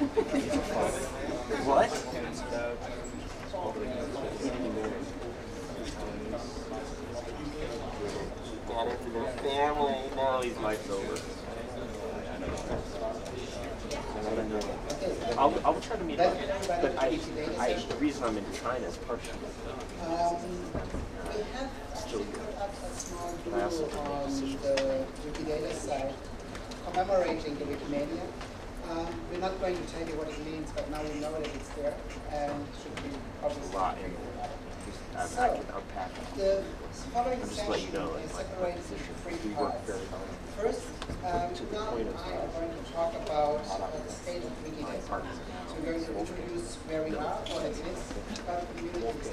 What? Got it to the family. Now his mic's over. I'll, I'll try to meet up, but I, I, the reason I'm in China is partially. Um, we have actually put up a small But I also doodle can make on the Wikidata site commemorating the Wikimania. Um, we're not going to tell you what it means, but now we know that it's there and should be A obviously. lot in there. Just, I, I can unpack it. The following I'm you know, is separated into three parts. First, um, To the Kunal point and I uh, are going to talk about uh, the state of Wikidata. So we're going to introduce where we are, what it is, the community is.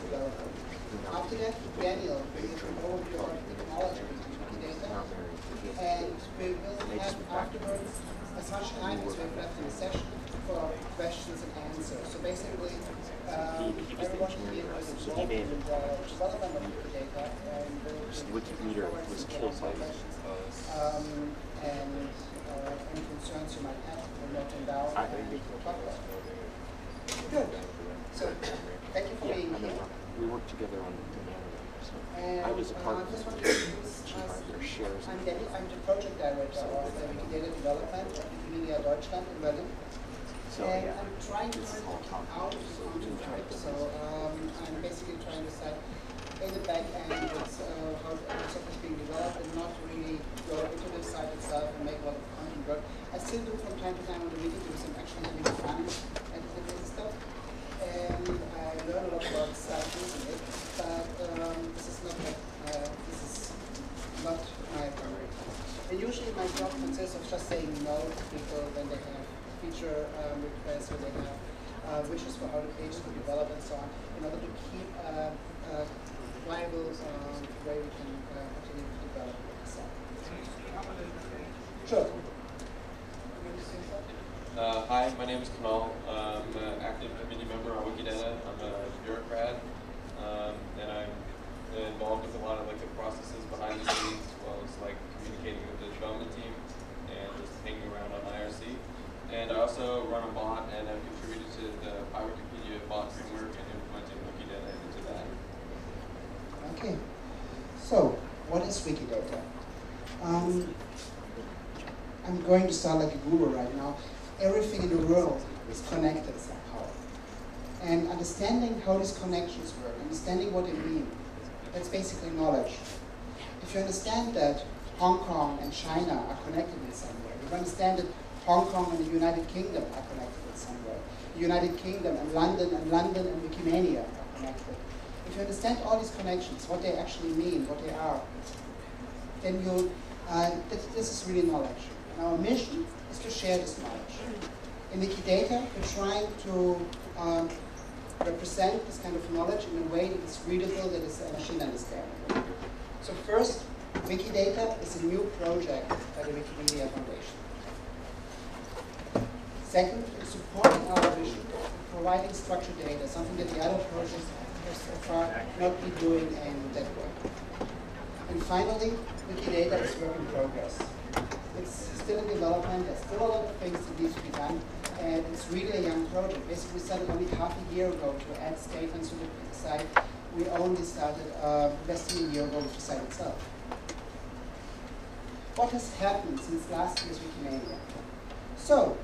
After that, Daniel will give an overview of the technology of Wikidata. And we will have afterwards as much time we have left in the session for questions and answers. So basically, um, He- he was everyone engineer here was for us, so he involved in the development of Wikidata and will Wikimeter was killed by- Um, and uh, any concerns you might have, we'll note them down I and think we'll talk about. Good. So, thank you for Yeah, being here. we worked together on the Manor, so And I was a part uh, of just the want to introduce chief us. editor shares. I'm Denny, I'm the project director of the Wikidata development at Wikimedia Deutschland in Berlin. So, and yeah. I'm trying to This is turn all it out of the type. So um, I'm basically trying to say in the back end it's uh, how the software is being developed and not really go into the site itself and make a lot of content work. I still do from time to time on the wiki because I'm actually having fun editing this stuff. And I learn a lot about stuff using it, but um, this is not my, uh, this is not my priority. My job consists of just saying no to people when they have feature um, requests or they have uh, wishes for how the page to develop and so on, in order to keep uh, uh, viable um, way we can uh, continue to develop site. Sure. Uh, hi, my name is Kunal. I'm an active committee member on Wikidata. I'm a bureaucrat, um, and I'm involved with a lot of like the processes behind the scenes, as well as like communicating with development team and just hanging around on IRC. And I also run a bot and have contributed to the PyWikipedia bot framework and implementing Wikidata into that. Okay. So, what is Wikidata? Um, I'm going to sound like a guru right now. Everything in the world is connected somehow. And understanding how these connections work, understanding what they mean, that's basically knowledge. If you understand that Hong Kong and China are connected in some way, you understand that Hong Kong and the United Kingdom are connected in some way, the United Kingdom and London and London and Wikimania are connected. If you understand all these connections, what they actually mean, what they are, then you, uh, this, this is really knowledge. And our mission is to share this knowledge. In Wikidata, we're trying to um, represent this kind of knowledge in a way that is readable, that is machine understandable. So first, Wikidata is a new project by the Wikimedia Foundation. Second, supporting our vision, providing structured data, something that the other projects have so far not been doing in that way. And finally, Wikidata is work in progress. It's still in development, there's still a lot of things that need to be done, and it's really a young project. Basically, we started only half a year ago to add statements to the site. We only started uh, less than a year ago with the site itself. What has happened since last year's Wikimania? So,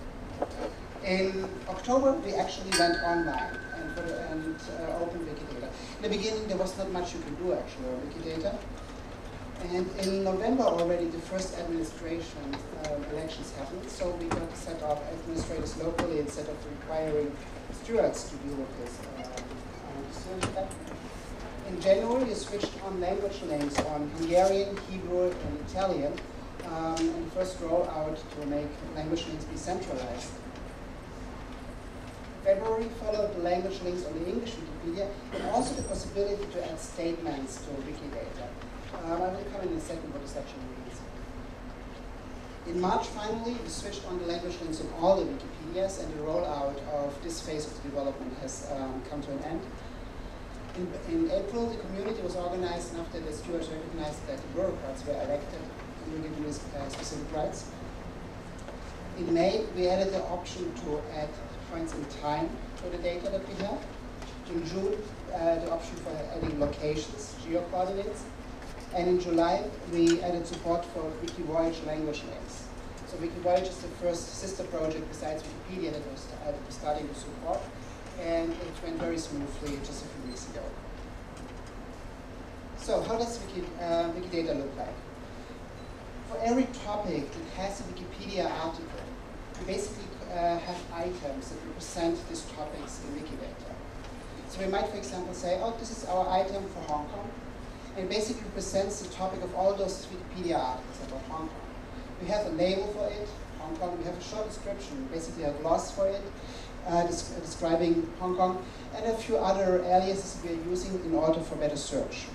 in October, we actually went online and, and uh, opened Wikidata. In the beginning, there was not much you could do actually on Wikidata. And in November already, the first administration um, elections happened, so we got to set up administrators locally instead of requiring stewards to deal with this. Uh, in January, we switched on language names on Hungarian, Hebrew, and Italian, um, and first roll out to make language links be centralized. February followed the language links on the English Wikipedia, and also the possibility to add statements to Wikidata. Um, I will come in a second what this actually means. In March, finally, we switched on the language links on all the Wikipedias, and the rollout of this phase of the development has um, come to an end. In, in, April, the community was organized, and after the stewards recognized that the bureaucrats were elected uh, specific rights. in May, we added the option to add points in time to the data that we have. In June, uh, the option for adding locations, geo-coordinates. And in July, we added support for Wikivoyage language names. So Wikivoyage is the first sister project besides Wikipedia that was starting to support. And it went very smoothly just a few weeks ago. So how does Wiki, uh, Wikidata look like? For every topic that has a Wikipedia article, we basically uh, have items that represent these topics in Wikidata. So we might, for example, say, oh, this is our item for Hong Kong. And it basically represents the topic of all those Wikipedia articles about Hong Kong. We have a label for it, Hong Kong. We have a short description, basically a gloss for it, uh, describing Hong Kong, and a few other aliases we are using in order for better search.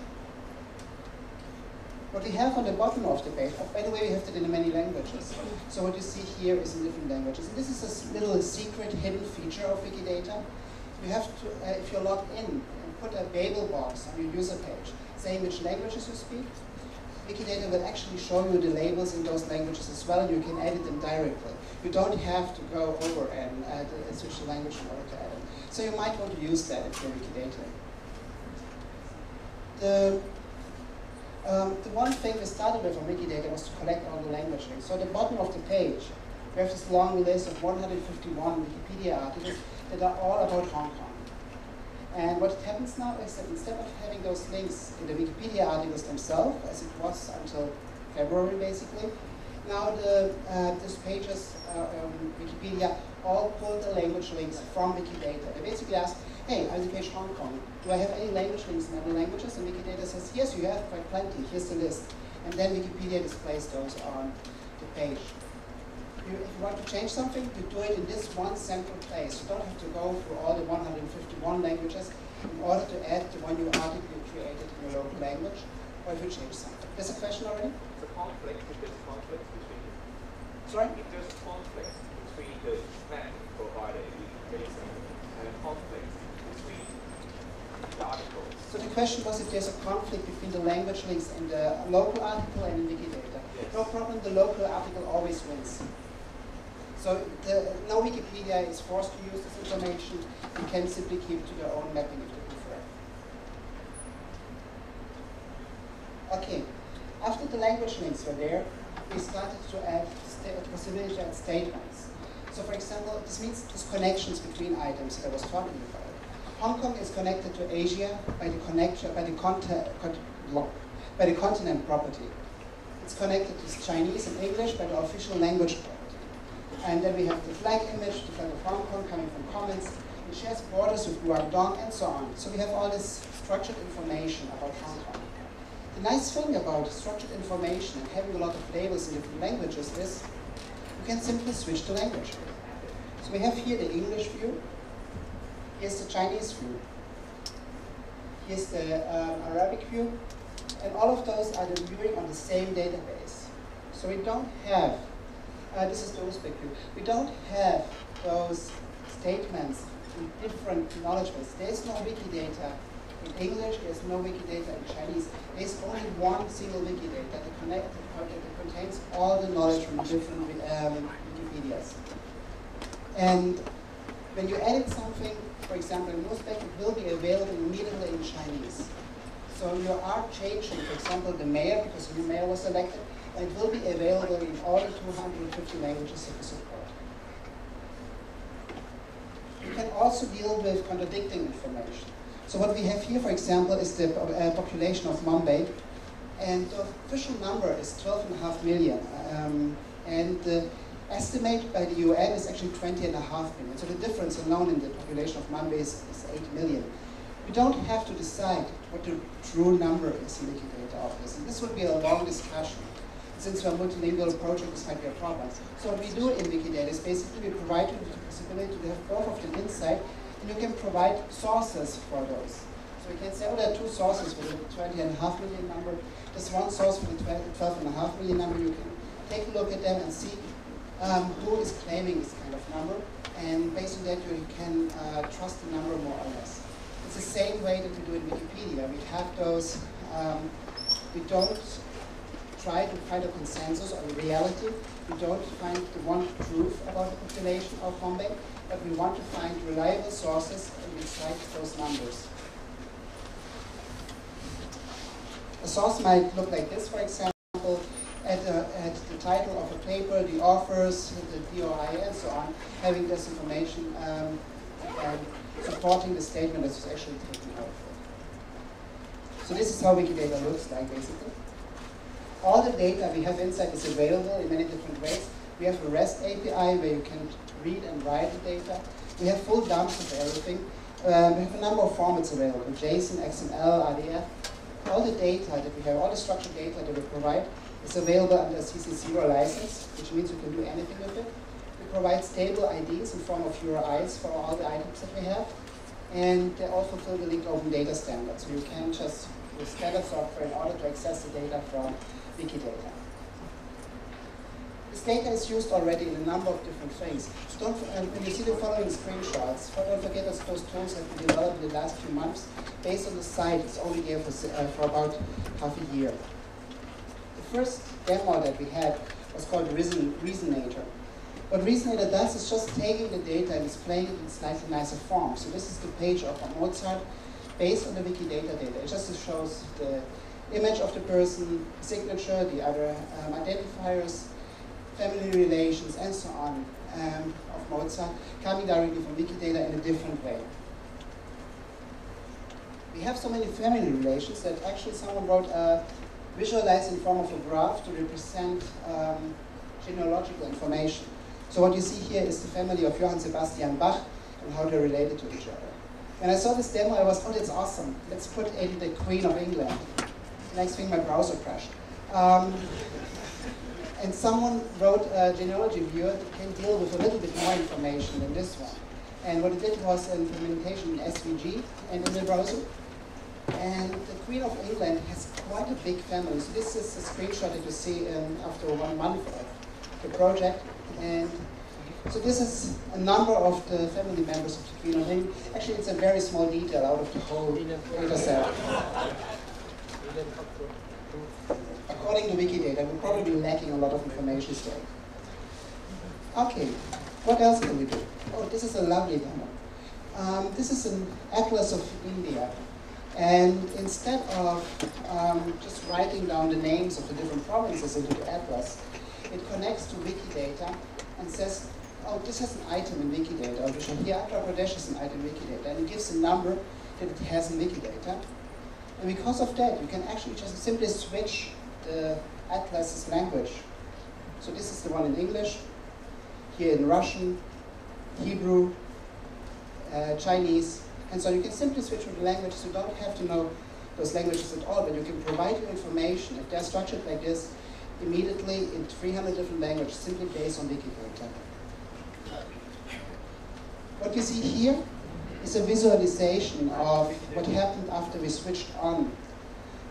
What we have on the bottom of the page, by the way, we have it in many languages. So what you see here is in different languages. And this is a little secret hidden feature of Wikidata. You have to, uh, if you're logged in, and put a Babel box on your user page, saying which languages you speak. Wikidata will actually show you the labels in those languages as well, and you can edit them directly. You don't have to go over and add, uh, switch the language in order to add it. So you might want to use that if you're Wikidata. The um, the one thing we started with on Wikidata was to collect all the language links. So at the bottom of the page, we have this long list of 151 Wikipedia articles that are all about Hong Kong. And what happens now is that instead of having those links in the Wikipedia articles themselves, as it was until February basically, now the, uh, these pages, uh, um, Wikipedia, all pull the language links from Wikidata. They basically ask, hey, I'm the page Hong Kong. Do I have any language links in other languages? And Wikidata says, yes, you have quite plenty. Here's the list. And then Wikipedia displays those on the page. You, if you want to change something, you do it in this one central place. You don't have to go through all the 151 languages in order to add the one you article created in your local language, or if you change something. There's a question already? It's a conflict, if there's conflict between Sorry? If there's a conflict between the plan provided in Wikipedia and a conflict so the question was if there's a conflict between the language links in the local article and in Wikidata. Yes. No problem, the local article always wins. So the, no Wikipedia is forced to use this information. You can simply keep to their own mapping if you prefer. Okay, after the language links were there, we started to add the possibility to add statements. So for example, this means these connections between items that I was talking about. Hong Kong is connected to Asia by the connection by the by the continent property. It's connected to Chinese and English by the official language property. And then we have the flag image, the flag of Hong Kong coming from Commons. It shares borders with Guangdong and so on. So we have all this structured information about Hong Kong. The nice thing about structured information and having a lot of labels in different languages is you can simply switch the language. So we have here the English view, Here's the Chinese view. Here's the um, Arabic view. And all of those are the viewing on the same database. So we don't have, uh, this is the Uzbek view, we don't have those statements in different knowledge bases. There's no Wikidata in English, there's no Wikidata in Chinese. There's only one single Wikidata that, connect, that contains all the knowledge from different um, Wikipedias. And when you edit something, for example, in Uzbek, it will be available immediately in Chinese. So you are changing, for example, the mayor, because new mayor was elected, and it will be available in all the 250 languages that we support. You can also deal with contradicting information. So what we have here, for example, is the uh, population of Mumbai, and the official number is 12.5 million. Um, and the estimate by the UN is actually 20 and a half million. So the difference alone in the population of Mumbai is, is 8 million. We don't have to decide what the true number is in Wikidata of this. And this would be a long discussion. Since we're a multilingual approach, this might be a problem. So what we do in Wikidata is basically we provide you with the possibility to have both of them inside, and you can provide sources for those. So we can say, oh, there are two sources for the 20 and a half million number. There's one source for the 12 and a half million number. You can take a look at them and see um, who is claiming this kind of number, and based on that you can uh, trust the number more or less. It's the same way that we do in Wikipedia. We have those, um, we don't try to find a consensus on reality. We don't find the one truth about the population of Bombay, but we want to find reliable sources and we cite those numbers. A source might look like this, for example, at, uh, at the title of a paper, the authors, the DOI, and so on, having this information um, supporting the statement that is actually taken out. So this is how Wikidata looks like, basically. All the data we have inside is available in many different ways. We have a REST API where you can read and write the data. We have full dumps of everything. Uh, we have a number of formats available, JSON, XML, RDF. All the data that we have, all the structured data that we provide is available under CC0 license, which means you can do anything with it. We provide stable IDs in form of URIs for all the items that we have. And they also fulfill the linked open data standard. So you can just use standard software in order to access the data from Wikidata. This data is used already in a number of different things. So don't, um, when you see the following screenshots, don't forget that those tools have been developed in the last few months. Based on the site, it's only there for, uh, for about half a year. First demo that we had was called Reason, Reasonator. What Reasonator does is just taking the data and displaying it in slightly nicer form. So this is the page of Mozart based on the Wikidata data. It just shows the image of the person, signature, the other um, identifiers, family relations, and so on um, of Mozart coming directly from Wikidata in a different way. We have so many family relations that actually someone wrote a visualize in form of a graph to represent um, genealogical information. So what you see here is the family of Johann Sebastian Bach and how they're related to each other. When I saw this demo, I was, oh, that's awesome. Let's put in the Queen of England. Next thing, my browser crashed. Um, and someone wrote a genealogy viewer that can deal with a little bit more information than this one. And what it did was an implementation in SVG and in the browser. And the Queen of England has quite a big family. So this is a screenshot that you see um, after one month of the project. And so this is a number of the family members of the Queen of England. Actually, it's a very small detail out of the whole data set. According to Wikidata, we're probably lacking a lot of information still. Okay, what else can we do? Oh, this is a lovely demo. Um, this is an atlas of India. And instead of um, just writing down the names of the different provinces into the atlas, it connects to Wikidata and says, oh, this has an item in Wikidata, or here Andhra Pradesh has an item in Wikidata, and it gives a number that it has in Wikidata. And because of that, you can actually just simply switch the atlas's language. So this is the one in English, here in Russian, Hebrew, uh, Chinese, and so you can simply switch the languages. You don't have to know those languages at all, but you can provide your information, if they're structured like this, immediately in 300 different languages, simply based on Wikidata. What you see here is a visualization of what happened after we switched on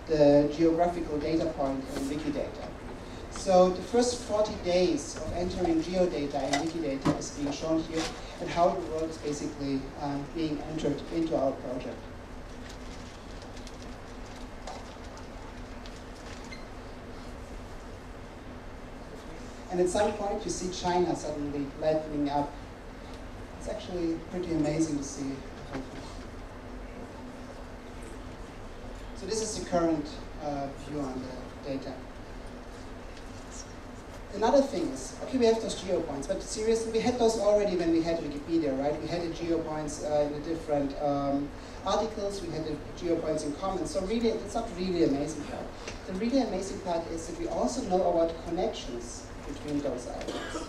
the geographical data point in Wikidata. So the first 40 days of entering geodata in Wikidata is being shown here, and how the world is basically um, being entered into our project. And at some point, you see China suddenly lightening up. It's actually pretty amazing to see. So this is the current uh, view on the data. Another thing is, okay, we have those geopoints, but seriously, we had those already when we had Wikipedia, right? We had the geopoints uh, in the different um, articles, we had the geopoints in Commons, so really, it's not really amazing part. The really amazing part is that we also know about connections between those items.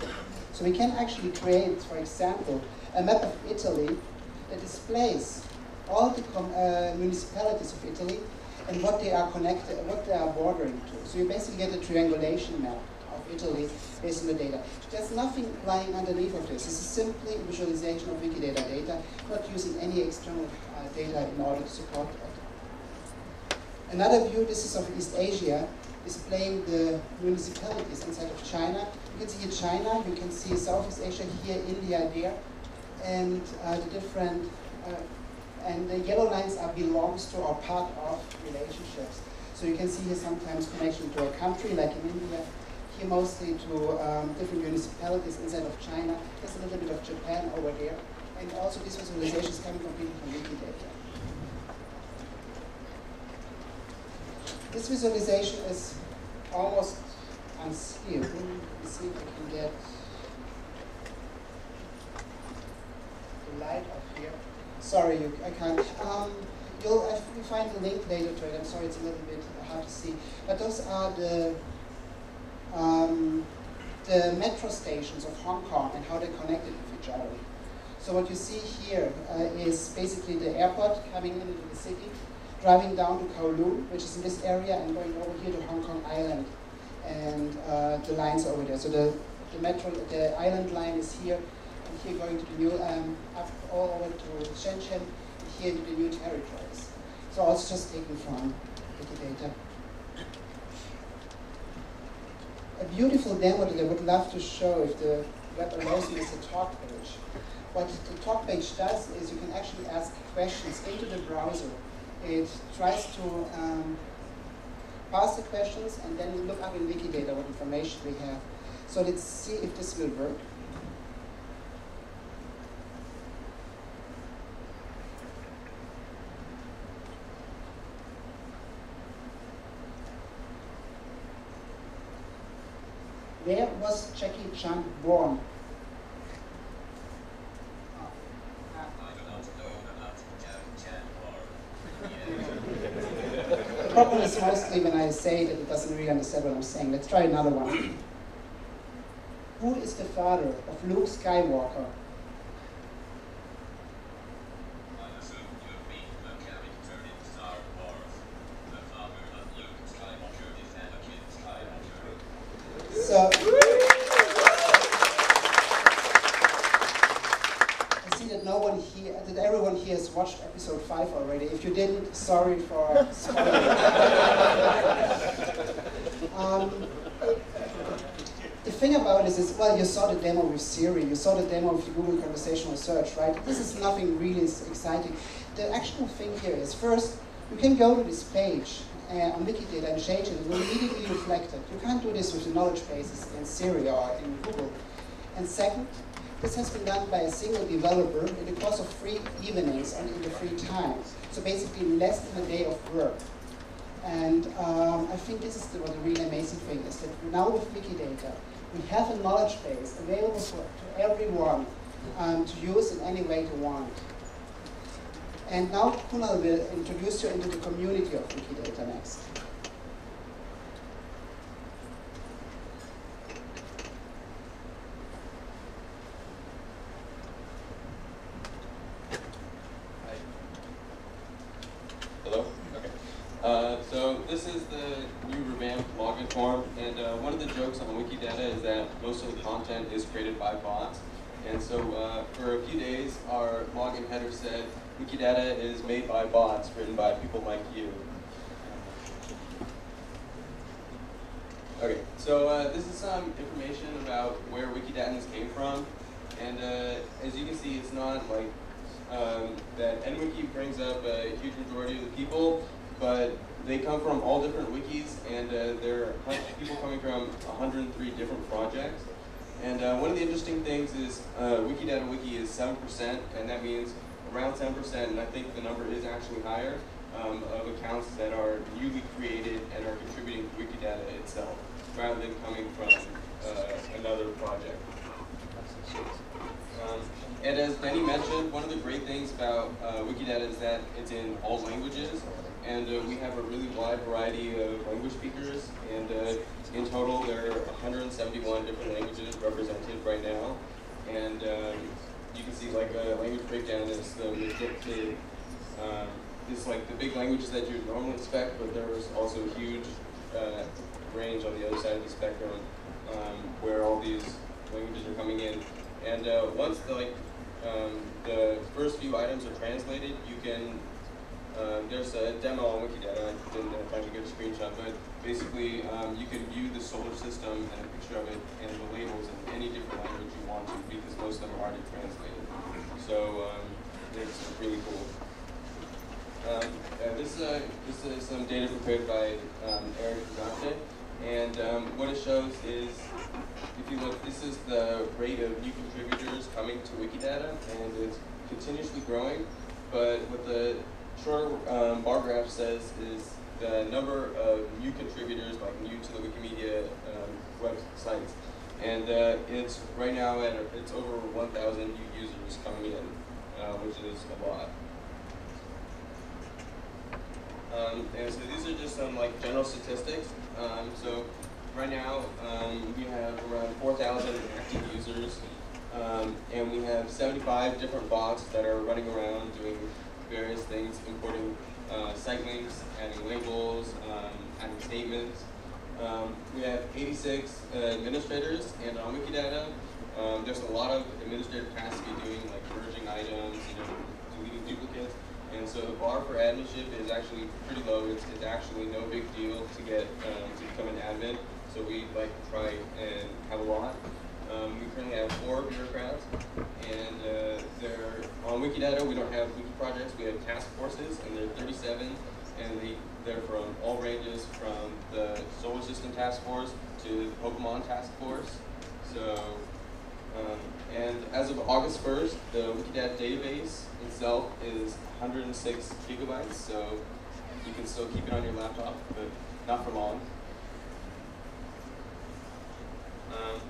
So we can actually create, for example, a map of Italy that displays all the uh, municipalities of Italy and what they are connected, what they are bordering to. So you basically get a triangulation map Italy based on the data. There's nothing lying underneath of this. This is simply visualization of Wikidata data, not using any external uh, data in order to support that. Another view, this is of East Asia, displaying the municipalities inside of China. You can see China, you can see Southeast Asia here, India there, and uh, the different, uh, and the yellow lines are belongs to or part of relationships. So you can see here sometimes connection to a country, like in India, here mostly to um, different municipalities inside of China. There's a little bit of Japan over there. And also this visualization is coming from people from Wikidata. This visualization is almost unsealed. Let me see if I can get the light up here. Sorry, you, I can't. Um, you'll I will find the link later to it. I'm sorry, it's a little bit hard to see. But those are the um, the metro stations of Hong Kong and how they're connected with each other. So what you see here uh, is basically the airport coming into the city, driving down to Kowloon, which is in this area, and going over here to Hong Kong Island, and uh, the lines over there. So the, the metro, the island line is here, and here going to the new, um, up all over to Shenzhen, and here into the new territories. So also just taken from Wikidata. A beautiful demo that I would love to show if the web allows me is the talk page. What the talk page does is you can actually ask questions into the browser. It tries to um, pass the questions and then look up in Wikidata what information we have. So let's see if this will work. Where was Jackie Chan born? The problem is mostly when I say that it doesn't really understand what I'm saying. Let's try another one. Who is the father of Luke Skywalker? So, I see that no one here, that everyone here has watched episode 5 already. If you didn't, sorry for um, the thing about this is, well, you saw the demo with Siri, you saw the demo with Google Conversational Search, right? This is nothing really exciting. The actual thing here is, first, you can go to this page uh, on Wikidata and change it, it will immediately reflect it. You can't do this with the knowledge bases in Siri or in Google. And second, this has been done by a single developer in the course of three evenings and in the free time. So basically less than a day of work. And um, I think this is the, what the really amazing thing is that now with Wikidata, we have a knowledge base available for, to everyone um, to use in any way they want. And now Kunal will introduce you into the community of Wikidata next. Hello? Okay. Uh, so this is the new revamped login form, and uh, one of the jokes on Wikidata is that most of the content is And so uh, for a few days, our login header said, Wikidata is made by bots, written by people like you. Okay, so uh, this is some information about where Wikidatans came from. And uh, as you can see, it's not like um, that enwiki brings up a huge majority of the people, but they come from all different wikis, and uh, there are people coming from 103 different projects. And uh, one of the interesting things is uh, Wikidata Wiki is 7%, and that means around 10%, and I think the number is actually higher, um, of accounts that are newly created and are contributing to Wikidata itself, rather than coming from uh, another project. Um, and as Denny mentioned, one of the great things about uh, Wikidata is that it's in all languages, and uh, we have a really wide variety of language speakers, and uh, in total there are 171 different languages represented right now, and um, you can see like a language breakdown is the Egyptian, um, is like the big languages that you'd normally expect, but there was also a huge uh, range on the other side of the spectrum um, where all these languages are coming in. And uh, once the like um, the first few items are translated, you can um, there's a demo on Wikidata. I didn't find a screenshot, but basically um, you can view the solar system and a picture of it and the labels in any different language you want to because most of them are already translated. So um, it's really cool. Um, uh, this uh, this is some data prepared by um, Erik Zachte, and um, what it shows is, if you look, this is the rate of new contributors coming to Wikidata, and it's continuously growing. But what the shorter um, bar graph says is the number of new contributors, like new to the Wikimedia um, websites, and uh, it's right now at it's over 1,000 new users coming in, uh, which is a lot. Um, and so these are just some like general statistics. Um, so right now um, we have around 4,000 active users, um, and we have 75 different bots that are running around doing various things, importing uh, links, adding labels, um, adding statements. Um, we have 86 uh, administrators, and on Wikidata, um, there's a lot of administrative tasks be doing, like merging items, you know, deleting duplicates. And so the bar for adminship is actually pretty low. It's, it's actually no big deal to get um, to become an admin. So we like to try and have a lot. Um, we currently have four bureaucrats, and uh, they're on Wikidata. We don't have wiki projects. We have task forces, and they're 37, and they they're from all ranges, from the Solar System Task Force to the Pokemon Task Force. So, um, and as of August 1st, the Wikidata database itself is 106 gigabytes, so you can still keep it on your laptop, but not for long. Um,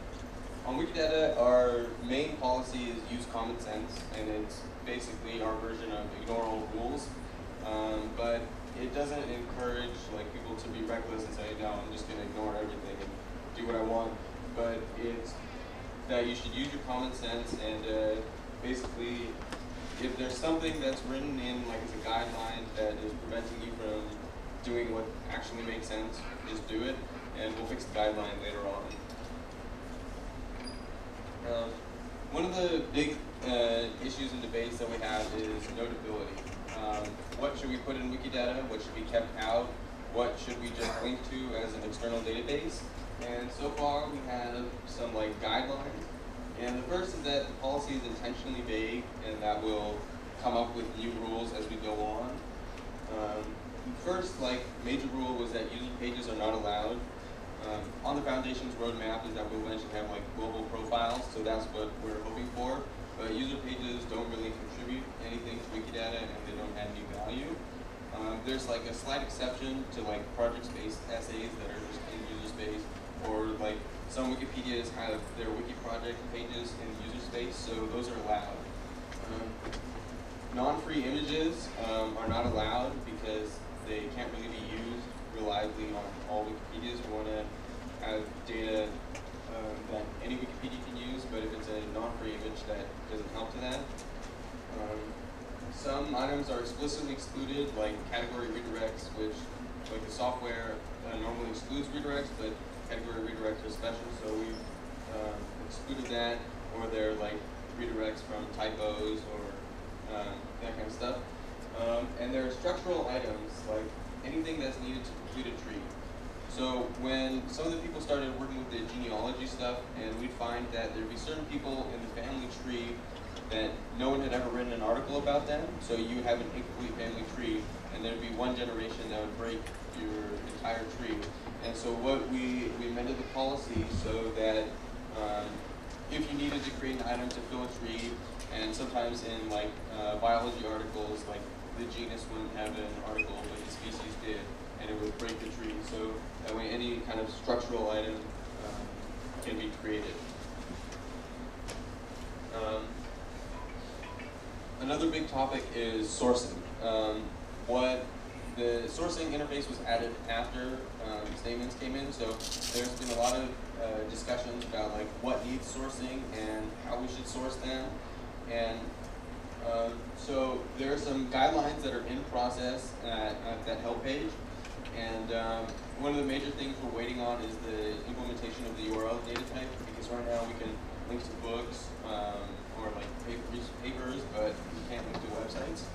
on Wikidata, our main policy is use common sense, and it's basically our version of ignore all rules. Um, but it doesn't encourage like people to be reckless and say, no, I'm just going to ignore everything and do what I want. But it's that you should use your common sense and uh, basically, if there's something that's written in like as a guideline that is preventing you from doing what actually makes sense, just do it, and we'll fix the guideline later on. Um, one of the big uh, issues and debates that we have is notability. Um, what should we put in Wikidata? What should be kept out? What should we just link to as an external database? And so far we have some like guidelines. And the first is that the policy is intentionally vague and that will come up with new rules as we go on. Um, first like major rule was that user pages are not allowed. Um, on the Foundation's roadmap is that we will eventually have like global profiles, so that's what we're hoping for. But user pages don't really contribute anything to Wikidata and they don't add any value. Um, there's like a slight exception to like project-based essays that are just in user space, or like some Wikipedias have their wiki project pages in user space, so those are allowed. Um, Non-free images um, are not allowed because they can't really be used reliably on all Wikipedias. We want to have data um, that any Wikipedia can use, but if it's a non-free image, that doesn't help to that. Um, some items are explicitly excluded, like category redirects, which, like the software uh, normally excludes redirects, but category redirects are special, so we've um, excluded that, or they're like redirects from typos or um, that kind of stuff. Um, and there are structural items, like anything that's needed to a tree. So when some of the people started working with the genealogy stuff, and we'd find that there'd be certain people in the family tree that no one had ever written an article about them. So you have an incomplete family tree, and there'd be one generation that would break your entire tree. And so what we, we amended the policy so that um, if you needed to create an item to fill a tree, and sometimes in like uh, biology articles, like the genus wouldn't have an article, but the species did, and it would break the tree. So that way any kind of structural item um, can be created. Um, another big topic is sourcing. Um, what the sourcing interface was added after um, statements came in, so there's been a lot of uh, discussions about like what needs sourcing and how we should source them. And um, so there are some guidelines that are in process at, at that help page. And um, one of the major things we're waiting on is the implementation of the URL data type because right now we can link to books um, or like papers, papers, but we can't link to websites.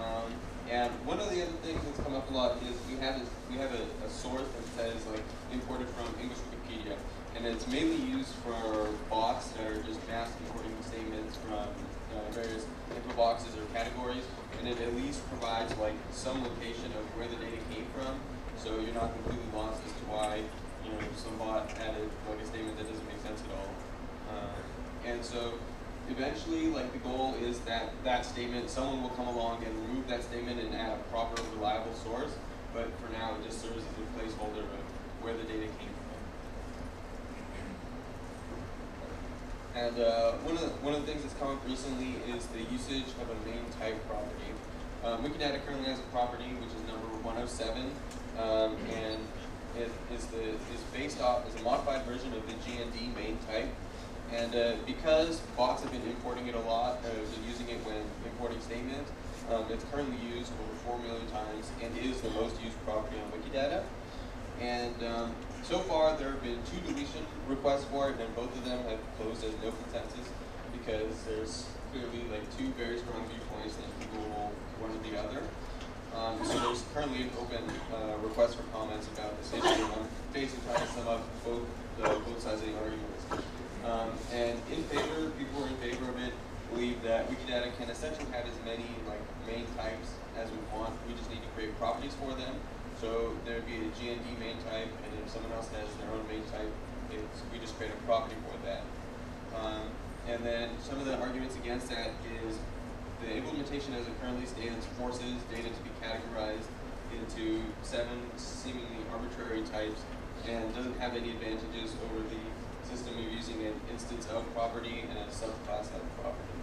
Um, and one of the other things that's come up a lot is we have this, we have a, a source that says like imported from English Wikipedia, and it's mainly used for bots that are just mass importing statements from uh, various info boxes or categories, and it at least provides like some location of where the data came from, so you're not completely lost as to why you know some bot added like a statement that doesn't make sense at all. Uh, and so eventually, like the goal is that that statement, someone will come along and remove that statement and add a proper, reliable source. But for now, it just serves as a placeholder of where the data came from. And uh, one of the one of the things that's come up recently is the usage of a main type property. Um, Wikidata currently has a property which is number 107, um, and it is the is based off is a modified version of the GND main type. And uh, because bots have been importing it a lot, uh, been using it when importing statements, um, it's currently used over 4 million times and is the most used property on Wikidata. And um, so far, there have been two deletion requests for it, and both of them have closed as no consensus because there's clearly like two very strong viewpoints that people will one or the other. Um, so there's currently an open uh, request for comments about this issue, and I'm basically trying to sum up both the both sides of the arguments. Um, and in favor, people are in favor of it believe that Wikidata can essentially have as many like main types as we want. We just need to create properties for them. So there'd be a GND main type, and someone else has their own main type, it's, we just create a property for that. Um, and then some of the arguments against that is the implementation as it currently stands forces data to be categorized into seven seemingly arbitrary types and doesn't have any advantages over the system of using an instance of property and a subclass of property.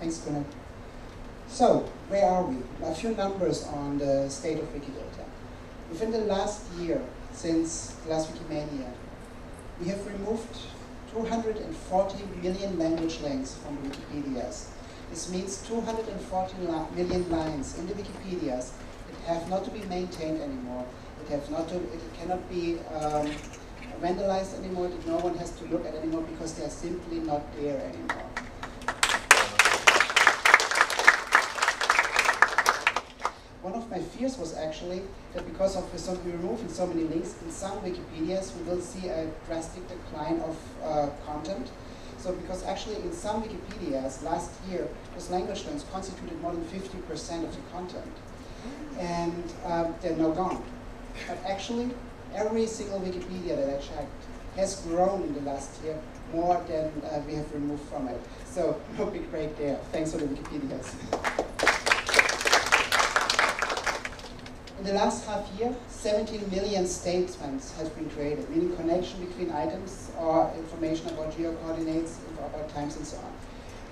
Thanks, Kunal. So, where are we? A few numbers on the state of Wikidata. Within the last year, since last Wikimania, we have removed 240 million language links from the Wikipedias. This means 240 million lines in the Wikipedias that have not to be maintained anymore. It have not to. It cannot be um, vandalized anymore. That no one has to look at anymore because they are simply not there anymore. One of my fears was actually that because of some, removing so many links in some Wikipedias, we will see a drastic decline of uh, content. So because actually in some Wikipedias last year, those language learns constituted more than 50% of the content. And um, they're now gone. But actually, every single Wikipedia that I checked has grown in the last year more than uh, we have removed from it. So no big break there. Thanks for the Wikipedias. In the last half year, 17 million statements have been created, meaning connection between items or information about geo-coordinates, about times and so on.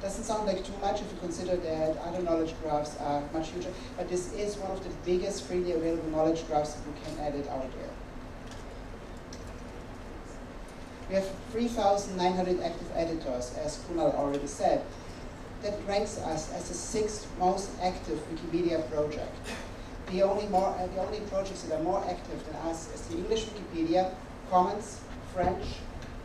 Doesn't sound like too much if you consider that other knowledge graphs are much huger, but this is one of the biggest freely available knowledge graphs that you can edit out there. We have 3,900 active editors, as Kunal already said. That ranks us as the sixth most active Wikimedia project the only more uh, the only projects that are more active than us is the English Wikipedia, Commons, French,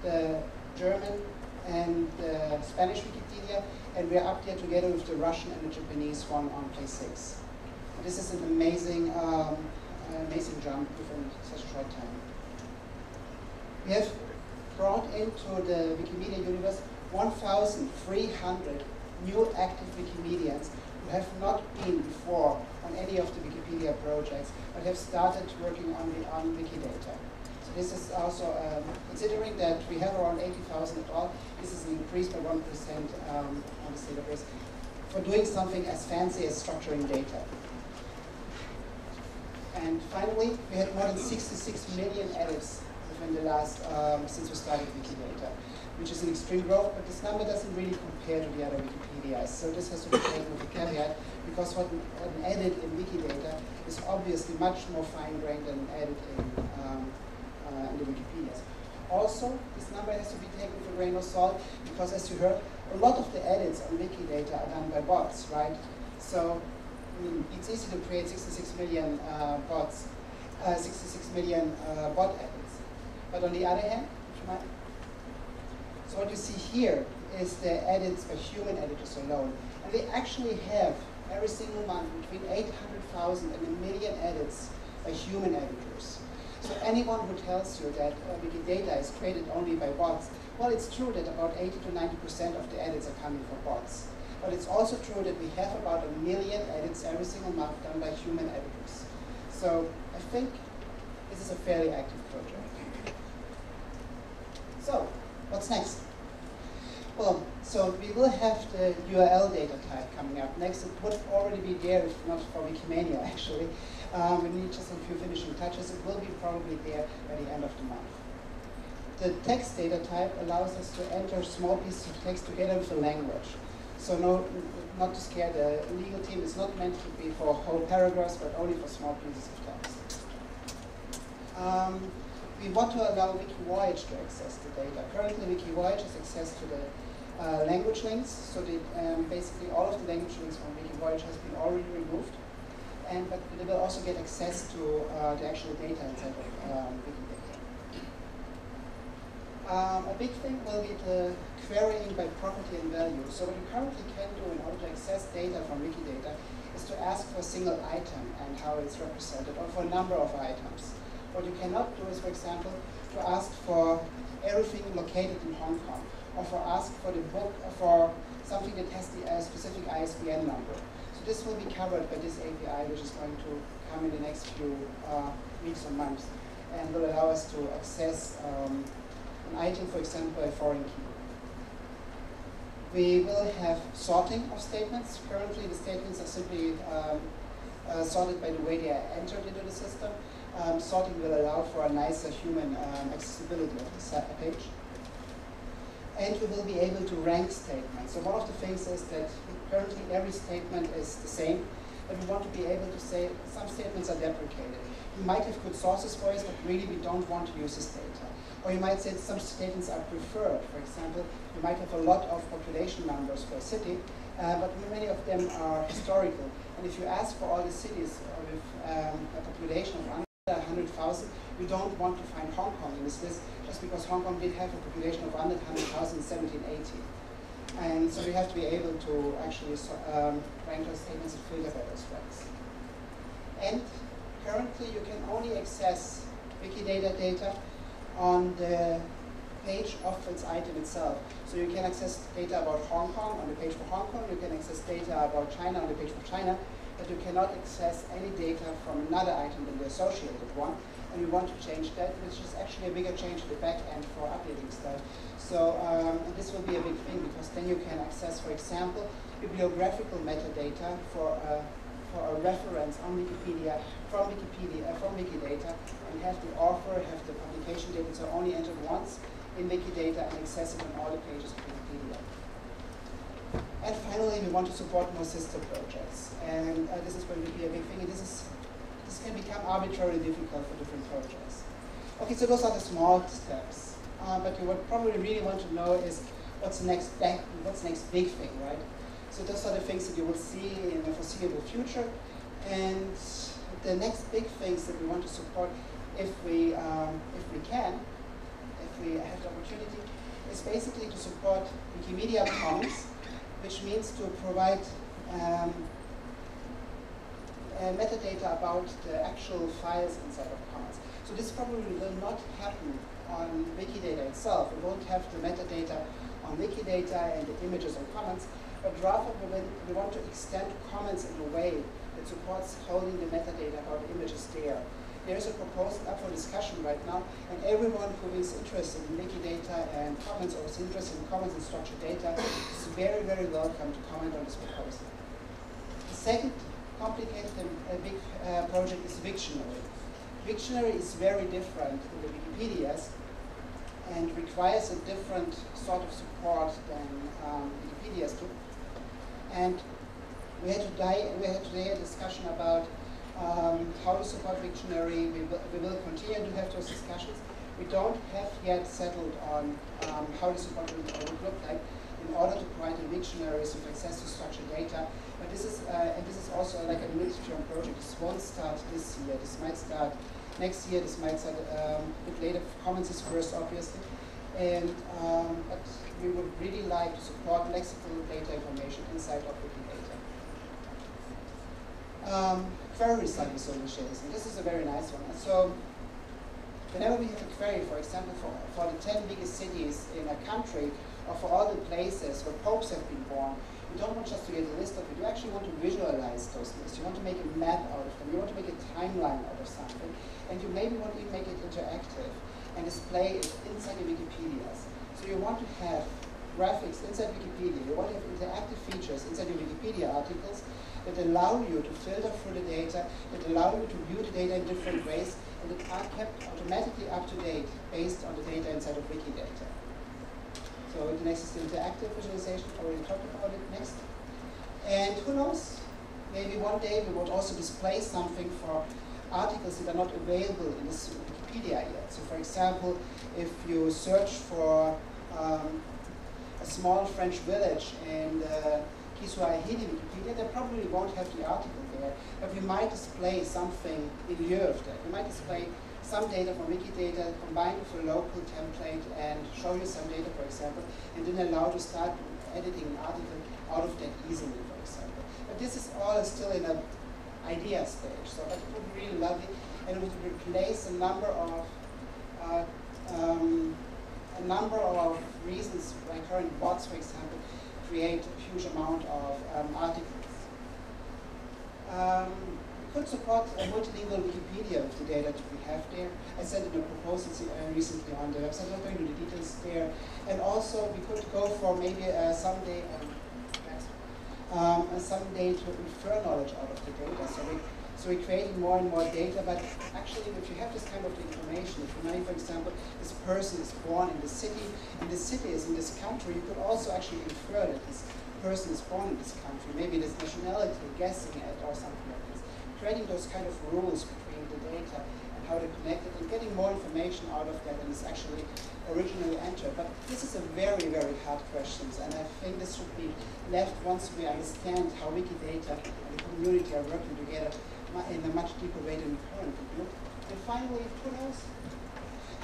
the German, and the Spanish Wikipedia, and we're up there together with the Russian and the Japanese one on place six. This is an amazing, um, amazing jump within such a short time. We have brought into the Wikimedia universe 1,300 new active Wikimedians who have not been before on any of the projects, but have started working on, the, on Wikidata. So this is also, um, considering that we have around 80,000 at all, this is an increase by 1% um, on this database for doing something as fancy as structuring data. And finally, we had more than 66 million edits within the last, um, since we started Wikidata, which is an extreme growth, but this number doesn't really compare to the other Wikipedias. So this has to be taken with a caveat because what an edit in Wikidata is obviously much more fine-grained than an edit in, um, uh, in the Wikipedias. Also, this number has to be taken with a grain of salt because, as you heard, a lot of the edits on Wikidata are done by bots, right? So I mean, it's easy to create 66 million uh, bots, uh, 66 million uh, bot edits. But on the other hand, what you see here is the edits by human editors alone. And they actually have every single month between 800,000 and a million edits by human editors. So anyone who tells you that uh, Wikidata is created only by bots Well, it's true that about 80 to 90% of the edits are coming from bots. But it's also true that we have about a million edits every single month done by human editors. So I think this is a fairly active project. So, what's next? Well, so we will have the URL data type coming up next. It would already be there if not for Wikimania, actually. Um, we need just a few finishing touches. It will be probably there by the end of the month. The text data type allows us to enter small pieces of text together with a language. So no, not to scare the legal team, it's not meant to be for whole paragraphs, but only for small pieces of text. Um, we want to allow WikiVoyage to access the data. Currently, WikiVoyage has access to the uh, language links, so the, um, basically all of the language links from WikiVoyage has been already removed, and but they will also get access to uh, the actual data inside of um, Wikidata. Um, a big thing will be the querying by property and value. So what you currently can do in order to access data from Wikidata is to ask for a single item and how it's represented, or for a number of items. What you cannot do is, for example, to ask for everything located in Hong Kong, or for ask for the book, or for something that has the uh, specific ISBN number. So this will be covered by this API, which is going to come in the next few uh, weeks or months, and will allow us to access um, an item, for example, a foreign key. We will have sorting of statements. Currently, the statements are simply um, uh, sorted by the way they are entered into the system um, sorting will allow for a nicer human um, accessibility of the page. And we will be able to rank statements. So one of the things is that currently every statement is the same, but we want to be able to say some statements are deprecated. You might have good sources for it, but really we don't want to use this data. Or you might say some statements are preferred. For example, you might have a lot of population numbers for a city, uh, but many of them are historical. And if you ask for all the cities with um, a population of 100,000. We don't want to find Hong Kong in this list just because Hong Kong did have a population of under 100,000 in 1780. And so we have to be able to actually um, rank those statements and filter by those ranks. And currently you can only access Wikidata data on the page of its item itself. So you can access data about Hong Kong on the page for Hong Kong, you can access data about China on the page for China, that you cannot access any data from another item than the associated one. And we want to change that, which is actually a bigger change in the back end for updating stuff. So um, this will be a big thing because then you can access, for example, bibliographical metadata for a, for a reference on Wikipedia from Wikipedia uh, from Wikidata and have the author, have the publication date, so only entered once in Wikidata and accessible on all the pages. And finally, we want to support more sister projects. And uh, this is going to be a big thing. And this, is, this can become arbitrarily difficult for different projects. Okay, so those are the small steps. Uh, but you would probably really want to know is what's the next back, what's next big thing, right? So those are the things that you will see in the foreseeable future. And the next big things that we want to support if we, um, if we can, if we have the opportunity, is basically to support Wikimedia Commons which means to provide um, uh, metadata about the actual files inside of Commons. So this probably will not happen on Wikidata itself. We won't have the metadata on Wikidata and the images on Commons, but rather we, we want to extend Commons in a way that supports holding the metadata about images there. There is a proposal up for discussion right now, and everyone who is interested in Wikidata and Commons or is interested in Commons and structured data is very, very welcome to comment on this proposal. The second complicated and uh, big uh, project is Wiktionary. Wiktionary is very different in the Wikipedias and requires a different sort of support than um, Wikipedias do. And we had, today, we had today a discussion about um, how to support Wiktionary. We will, we will continue to have those discussions. We don't have yet settled on um, how to support it would look like in order to provide the dictionaries with access to structured data. But this is, uh, and this is also like a mid-term project. This won't start this year. This might start next year. This might start um, a bit later. Commons is first, obviously. And um, but we would really like to support lexical data information inside of Wikidata. Um, query initiatives, and this is a very nice one. And So whenever we have a query, for example, for, for the 10 biggest cities in a country, or for all the places where popes have been born, you don't want just to get a list of it, you actually want to visualize those lists. You want to make a map out of them, you want to make a timeline out of something, and you maybe want to even make it interactive and display it inside your Wikipedias. So you want to have graphics inside Wikipedia, you want to have interactive features inside your Wikipedia articles that allow you to filter through the data, that allow you to view the data in different ways, and that are kept automatically up to date based on the data inside of Wikidata. So the next is the interactive visualization, already talked about it next. And who knows, maybe one day we would also display something for articles that are not available in this Wikipedia yet. So for example, if you search for um, a small French village and uh, Kiswahili Wikipedia, they probably won't have the article there, but we might display something in lieu of that. We might display some data from Wikidata combined with a local template and show you some data, for example, and then allow to start editing an article out of that easily, for example. But this is all still in an idea stage, so that would be really lovely, and it would replace a number of uh, um, a number of reasons why current bots, for example, create a huge amount of um, articles. Um, we could support a multilingual Wikipedia with the data that we have there. I sent in a proposal uh, recently on the website, not going into the details there. And also, we could go for maybe uh, someday, um, um, someday to infer knowledge out of the data. So we so we're creating more and more data, but actually if you have this kind of information, if you know, for example, this person is born in the city, and the city is in this country, you could also actually infer that this person is born in this country, maybe this nationality, guessing it, or something like this. Creating those kind of rules between the data and how they're connected, and getting more information out of that than is actually originally entered. But this is a very, very hard question, and I think this should be left once we understand how Wikidata and the community are working together in a much deeper way than we currently do. And finally, who knows?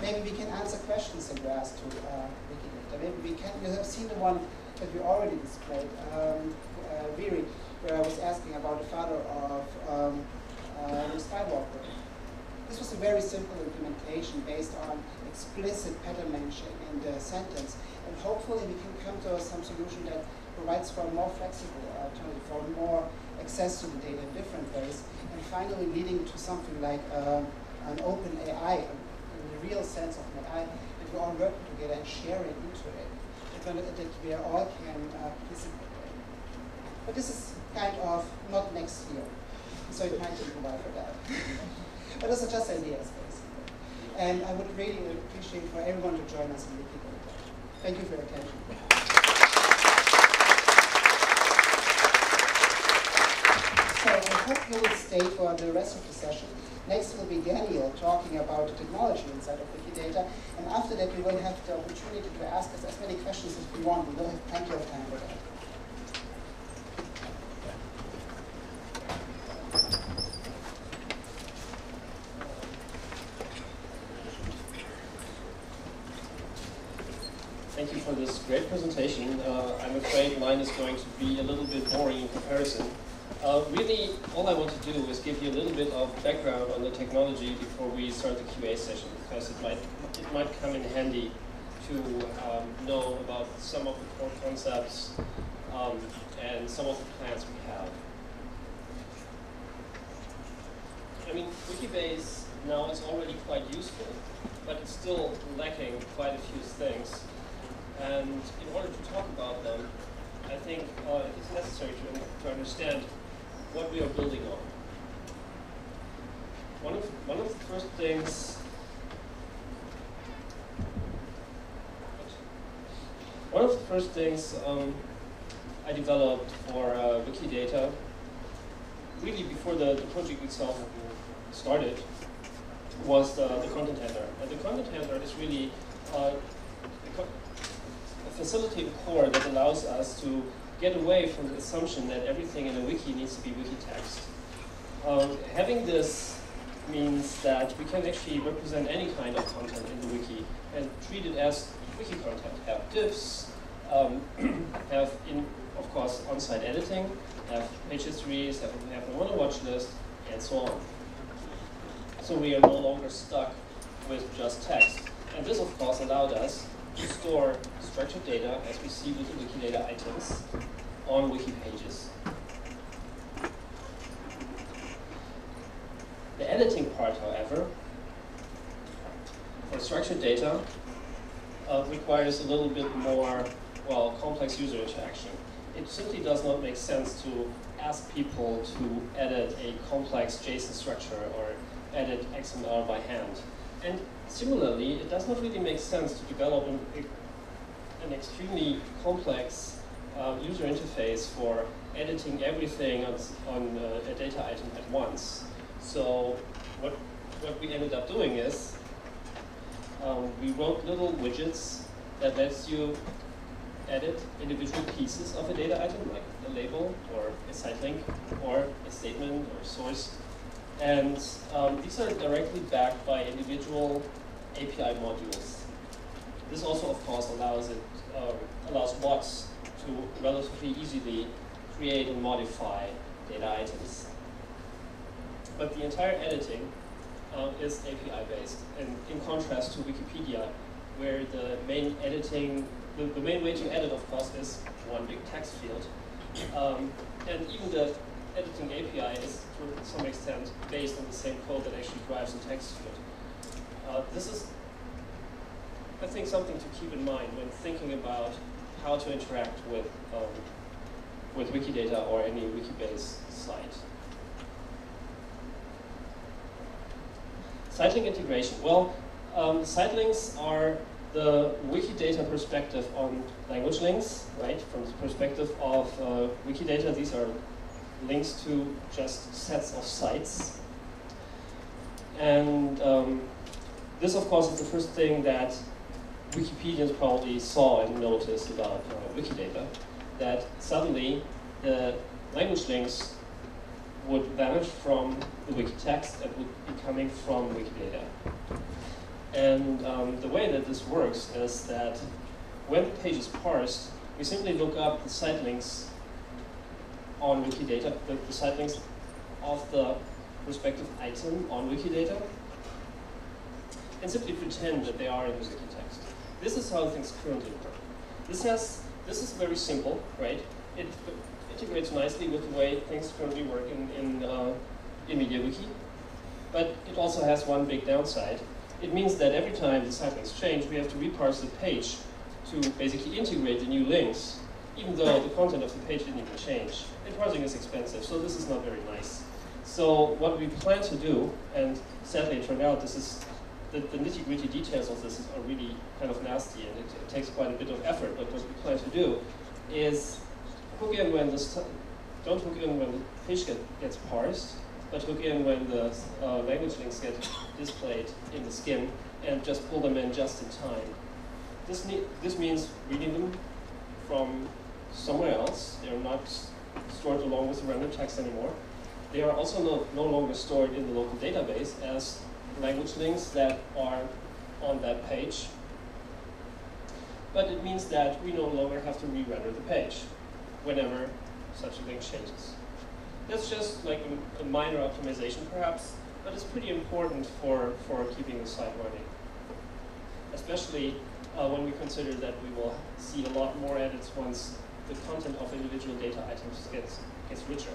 Maybe we can answer questions that were asked to uh, Wikidata. Maybe we can, you have seen the one that we already displayed, um, uh, Viri, where I was asking about the father of um, uh, Skywalker. This was a very simple implementation based on explicit pattern matching in the sentence. And hopefully we can come to some solution that provides for a more flexible alternative, for more access to the data in different ways, finally leading to something like uh, an open AI, in the real sense of an AI, that we're all working together and sharing into it, that, that we all can uh, participate in. But this is kind of not next year, so it might take a while for that. but those are just ideas, basically. And I would really appreciate for everyone to join us in Wikidata. Thank you for your attention. So I hope you will stay for the rest of the session. Next will be Daniel talking about the technology inside of Wikidata. And after that, we will have the opportunity to ask us as many questions as we want. We will have plenty of time for that. Thank you for this great presentation. Uh, I'm afraid mine is going to be a little bit boring in comparison. Uh, really, all I want to do is give you a little bit of background on the technology before we start the QA session, because it might, it might come in handy to um, know about some of the core concepts um, and some of the plans we have. I mean, Wikibase now is already quite useful, but it's still lacking quite a few things. And in order to talk about them, I think uh, it's necessary to, to understand what we are building on. One of, one of the first things one of the first things um, I developed for uh, Wikidata, really before the, the project itself started, was the, the content handler. And the content handler is really uh, a core that allows us to get away from the assumption that everything in a wiki needs to be wiki text. Um, having this means that we can actually represent any kind of content in the wiki and treat it as wiki content. Have diffs, um, have, in, of course, on-site editing, have page histories, have, have a watch list, and so on. So we are no longer stuck with just text. And this, of course, allowed us to store structured data, as we see with the Wikidata items, on wiki pages. The editing part, however, for structured data, uh, requires a little bit more, well, complex user interaction. It simply does not make sense to ask people to edit a complex JSON structure or edit XML by hand. And similarly, it does not really make sense to develop an, an extremely complex uh, user interface for editing everything on, on uh, a data item at once. So what, what we ended up doing is um, we wrote little widgets that lets you edit individual pieces of a data item, like a label or a site link or a statement or source. And um, these are directly backed by individual API modules. This also, of course, allows it um, allows bots to relatively easily create and modify data items. But the entire editing uh, is API based, and in contrast to Wikipedia, where the main editing, the, the main way to edit, of course, is one big text field. Um, and even the editing API is, to some extent, based on the same code that actually drives the text field. Uh, this is, I think, something to keep in mind when thinking about how to interact with, um, with Wikidata or any Wikibase site. Site-link integration. Well, um, site links are the Wikidata perspective on language links, right? From the perspective of uh, Wikidata, these are links to just sets of sites. And um, this, of course, is the first thing that Wikipedians probably saw and noticed about uh, Wikidata, that suddenly the language links would vanish from the wiki text and would be coming from Wikidata. And um, the way that this works is that when the page is parsed, we simply look up the site links on Wikidata, the, the site links of the respective item on Wikidata, and simply pretend that they are in the text. This is how things currently work. This has this is very simple, right? It integrates nicely with the way things currently work in in, uh, in MediaWiki, but it also has one big downside. It means that every time the site links change, we have to reparse the page to basically integrate the new links, even though the content of the page didn't even change. And parsing is expensive, so this is not very nice. So what we plan to do, and sadly it turned out this is the, the nitty-gritty details of this are really kind of nasty and it, it, takes quite a bit of effort, but what we plan to do is hook in when this, don't hook in when the page get, gets parsed, but hook in when the uh, language links get displayed in the skin and just pull them in just in time. This, this means reading them from somewhere else. They're not stored along with the random text anymore. They are also no, no longer stored in the local database as language links that are on that page. But it means that we no longer have to re-render the page whenever such a link changes. That's just like a, a minor optimization perhaps, but it's pretty important for, for keeping the site running. Especially uh, when we consider that we will see a lot more edits once the content of individual data items gets, gets richer.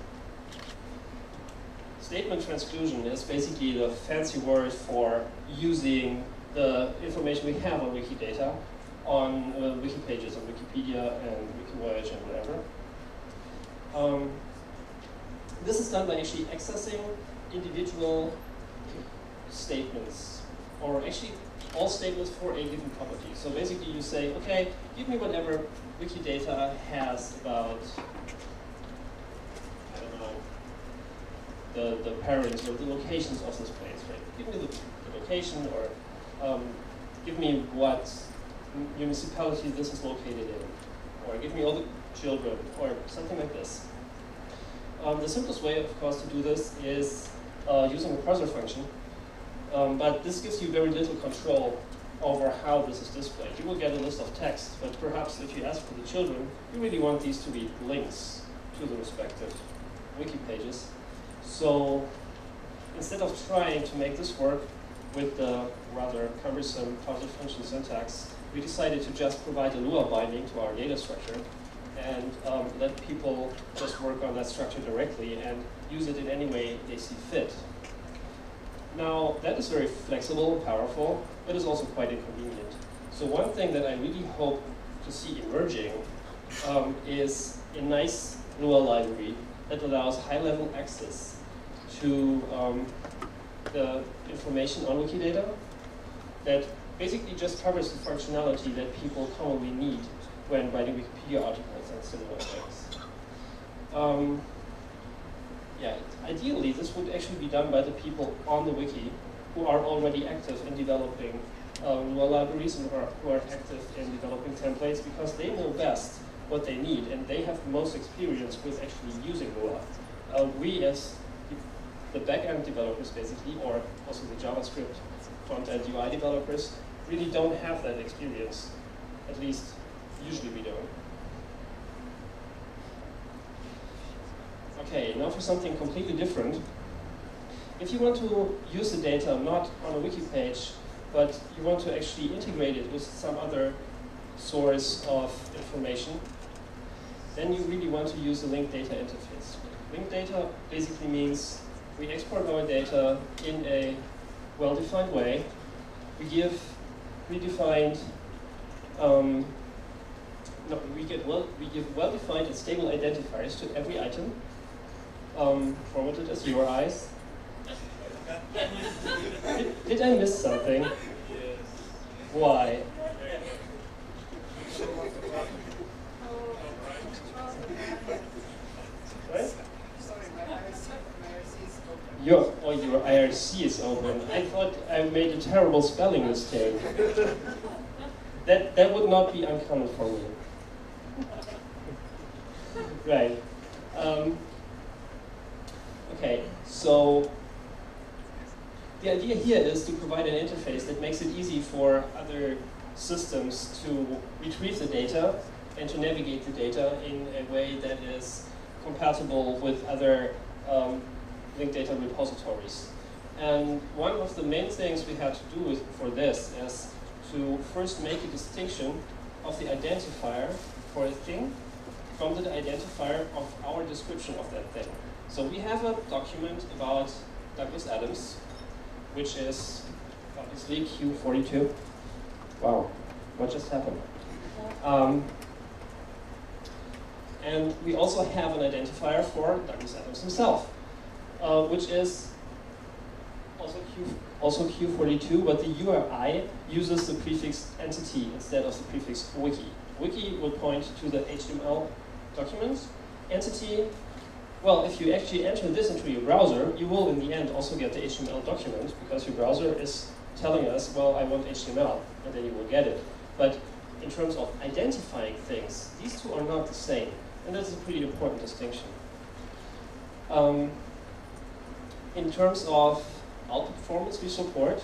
Statement transclusion is basically the fancy word for using the information we have on Wikidata on uh, wiki pages on Wikipedia and Wikivoyage and whatever. Um, this is done by actually accessing individual statements, or actually all statements for a given property. So basically you say, okay, give me whatever Wikidata has about, I don't know, the, the parents or the locations of this place, right? Give me the, the location or um, give me what municipality this is located in, or give me all the children, or something like this. Um, the simplest way, of course, to do this is uh, using a parser function, um, but this gives you very little control over how this is displayed. You will get a list of text, but perhaps if you ask for the children, you really want these to be links to the respective wiki pages. So instead of trying to make this work, with the rather cumbersome parser function syntax, we decided to just provide a Lua binding to our data structure and um, let people just work on that structure directly and use it in any way they see fit. Now, that is very flexible and powerful, but is also quite inconvenient. So one thing that I really hope to see emerging um, is a nice Lua library that allows high-level access to um, the information on Wikidata that basically just covers the functionality that people commonly need when writing Wikipedia articles and similar things. Um, yeah, ideally this would actually be done by the people on the wiki who are already active in developing um, Lua libraries and are, who are active in developing templates because they know best what they need and they have the most experience with actually using Lua. Uh, we as the backend developers basically, or also the JavaScript front-end UI developers, really don't have that experience. At least, usually we don't. Okay, now for something completely different. If you want to use the data not on a wiki page, but you want to actually integrate it with some other source of information, then you really want to use the linked data interface. Linked data basically means we export our data in a well-defined way. We give predefined, um, no, we get well, we give well-defined and stable identifiers to every item, um, formatted as URIs. did, did I miss something? Why? Right? Your, oh, your IRC is open. I thought I made a terrible spelling mistake. that, that would not be uncommon for me. right. Um, okay, so the idea here is to provide an interface that makes it easy for other systems to retrieve the data and to navigate the data in a way that is compatible with other um, linked data repositories. And one of the main things we had to do for this is to first make a distinction of the identifier for a thing from the identifier of our description of that thing. So we have a document about Douglas Adams, which is obviously Q42. Wow, what just happened? Um, and we also have an identifier for Douglas Adams himself, uh, which is also, Q, also Q42, but the URI uses the prefix entity instead of the prefix wiki. Wiki will point to the HTML document. Entity, well, if you actually enter this into your browser, you will in the end also get the HTML document because your browser is telling us, well, I want HTML, and then you will get it. But in terms of identifying things, these two are not the same. And that's a pretty important distinction. Um, in terms of output performance we support,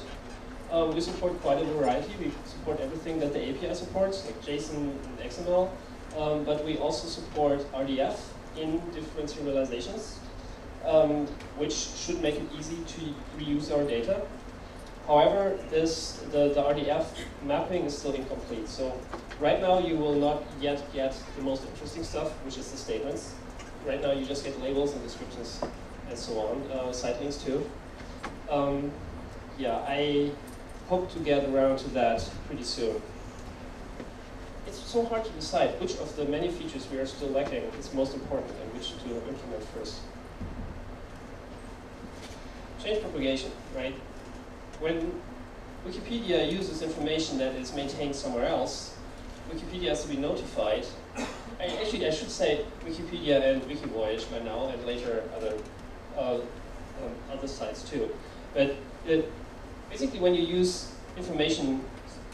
um, we support quite a variety. We support everything that the API supports, like JSON and XML, um, but we also support RDF in different serializations, um, which should make it easy to reuse our data. However, this, the, the RDF mapping is still incomplete. So right now you will not yet get the most interesting stuff, which is the statements. Right now you just get labels and descriptions so on, uh, site links too. Um, yeah, I hope to get around to that pretty soon. It's so hard to decide which of the many features we are still lacking is most important and which to implement first. Change propagation, right? when Wikipedia uses information that is maintained somewhere else, Wikipedia has to be notified. I, actually, I should say Wikipedia and Wikivoyage by now, and later other uh, other sites too. But it, basically, when you use information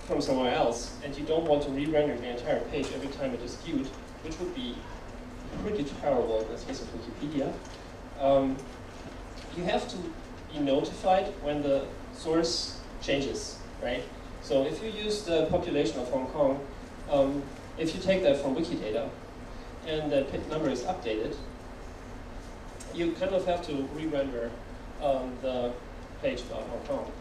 from somewhere else and you don't want to re-render the entire page every time it is viewed, which would be pretty terrible in the case of Wikipedia, um, you have to be notified when the source changes, right? So if you use the population of Hong Kong, um, if you take that from Wikidata, and that number is updated, you kind of have to re-render um, the page Hong Kong.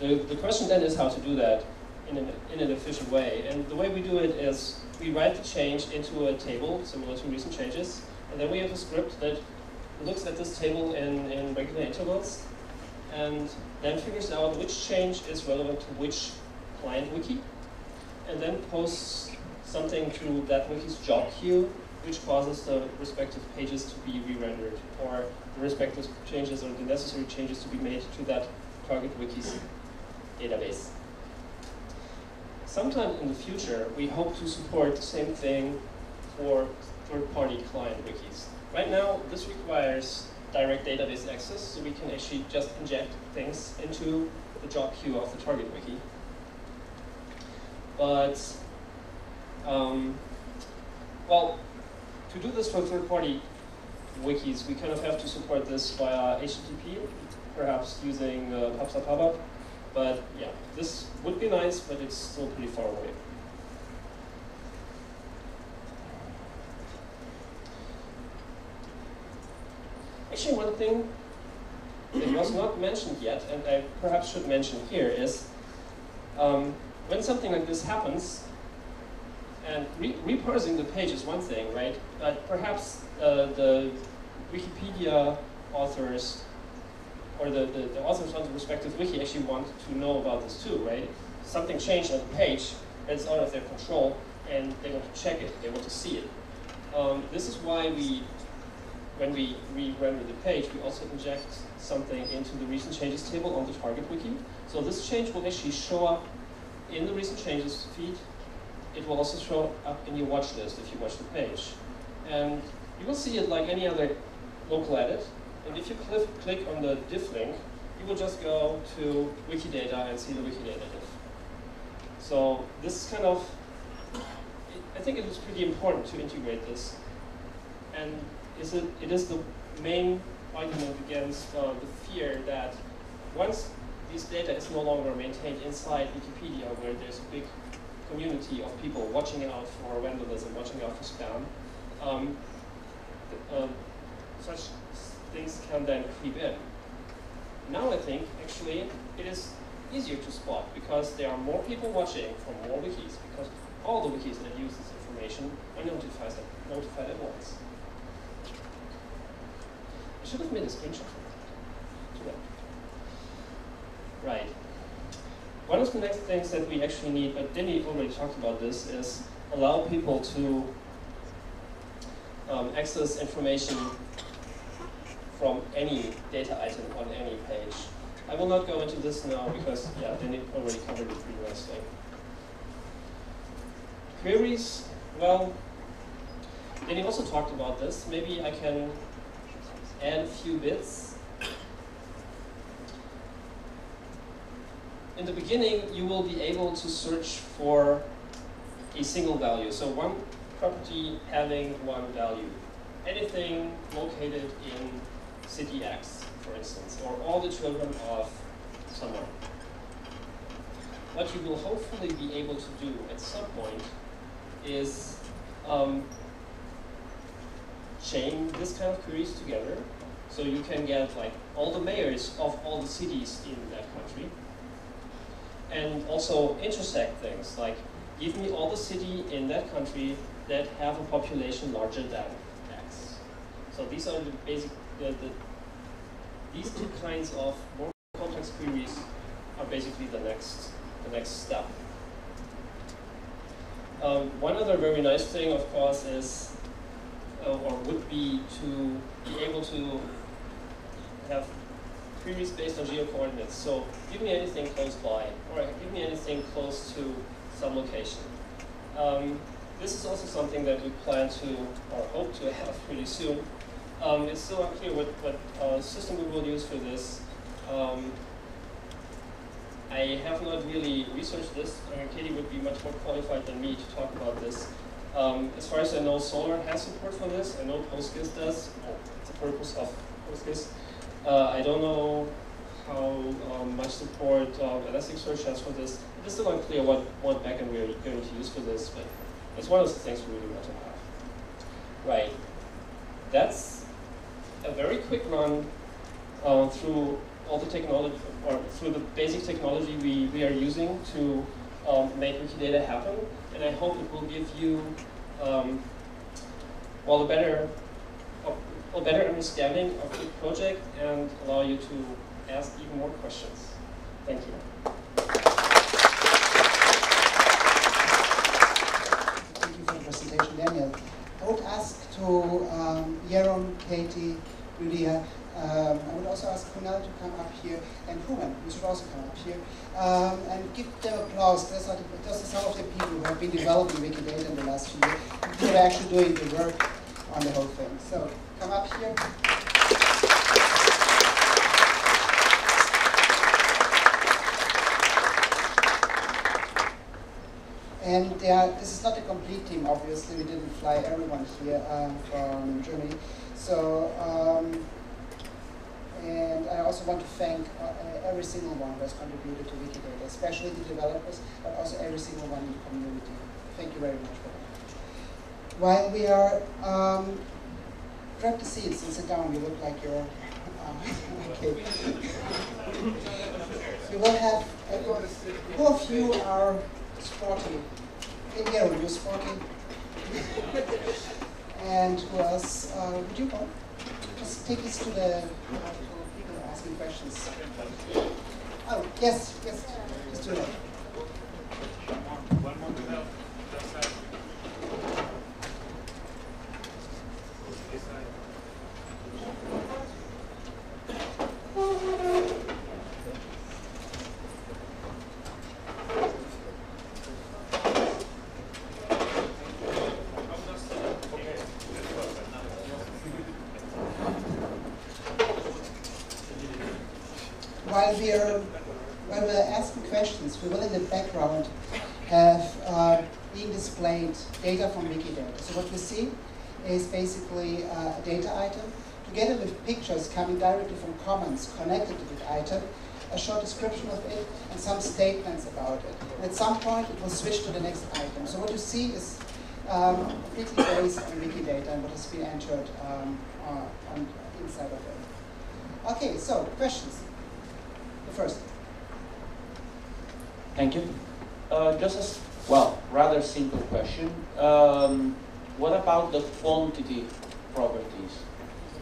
the, the question then is how to do that in an, in an efficient way. And the way we do it is we write the change into a table similar to recent changes, and then we have a script that looks at this table in, in regular intervals and then figures out which change is relevant to which client wiki, and then posts something to that wiki's job queue, which causes the respective pages to be re-rendered, or the respective changes or the necessary changes to be made to that target wiki's database. Sometime in the future, we hope to support the same thing for third-party client wikis. Right now, this requires direct database access, so we can actually just inject things into the job queue of the target wiki. But, um, well, to do this for third-party wikis, we kind of have to support this via HTTP, perhaps using uh, PubSub But yeah, this would be nice, but it's still pretty far away. Actually, one thing that was not mentioned yet, and I perhaps should mention here, is um, when something like this happens, and re reparsing the page is one thing, right? But perhaps uh, the Wikipedia authors or the, the, the, authors on the respective wiki actually want to know about this too, right? Something changed on the page, it's out of their control, and they want to check it, they want to see it. Um, this is why we when we re-render the page, we also inject something into the recent changes table on the target wiki. So this change will actually show up in the recent changes feed. It will also show up in your watch list if you watch the page. And you will see it like any other local edit. And if you click, click on the diff link, you will just go to Wikidata and see the Wikidata diff. So this is kind of, I think it is pretty important to integrate this. And is it, it is the main argument against uh, the fear that once this data is no longer maintained inside Wikipedia, where there's a big community of people watching out for vandalism, watching out for spam, um, uh, such things can then creep in. Now I think, actually, it is easier to spot because there are more people watching from more wikis, because all the wikis that use this information are notified, notified at once I should have made a screenshot. Right. One of the next things that we actually need, but Denny already talked about this, is allow people to um, access information from any data item on any page. I will not go into this now because, yeah, Denny already covered it pretty nicely. Queries, well, Denny also talked about this. Maybe I can add a few bits. In the beginning, you will be able to search for a single value. So one property having one value. Anything located in city X, for instance, or all the children of someone. What you will hopefully be able to do at some point is um, chain this kind of queries together. So you can get like all the mayors of all the cities in that country. And also intersect things like give me all the city in that country that have a population larger than X. So these are the basic, the, the, these two kinds of more complex queries are basically the next, the next step. Um, one other very nice thing, of course, is uh, or would be to be able to have queries based on geo-coordinates. So give me anything close by, or give me anything close to some location. Um, this is also something that we plan to, or hope to have pretty soon. Um, it's still unclear what, what uh, system we will use for this. Um, I have not really researched this. Katie would be much more qualified than me to talk about this. Um, as far as I know, Solr has support for this. I know PostGIS does. It's the purpose of Postgres. Uh, I don't know how um, much support uh, Elasticsearch has for this. It is still unclear what, what backend we are going to use for this, but it's one of the things we really want to have. Right. That's a very quick run uh, through all the technology, or through the basic technology we, we are using to um, make Wikidata happen. And I hope it will give you, um, well, a better, a better understanding of the project and allow you to ask even more questions. Thank you. Thank you for the presentation, Daniel. I would ask to um, Jeroen, Katie, Lydia, um, I would also ask Kunal to come up here, and you should also come up here, um, and give them applause. Those are, the, those are some of the people who have been developing Wikidata in the last few years, who are actually doing the work on the whole thing. So, come up here. And uh, this is not a complete team, obviously. We didn't fly everyone here um, from Germany. So, um, and I also want to thank uh, every single one who has contributed to Wikidata, especially the developers, but also every single one in the community. Thank you very much for that. While we are, um, grab the seats and sit down. You look like you're, uh, okay. we will have, uh, who of you are sporty? In here, you're sporty? and who else? Uh, would you go? Just take us to the people asking questions. Oh, yes, yes, let's do that. while we are while we're asking questions, we will in the background have uh, being displayed data from Wikidata. So what you see is basically a data item together with pictures coming directly from Commons connected to the item, a short description of it, and some statements about it. And at some point, it will switch to the next item. So what you see is um, based on Wikidata and what has been entered um, on inside of it. Okay, so questions The first. Thank you. Uh, just as well, rather simple question. Um, what about the quantity properties?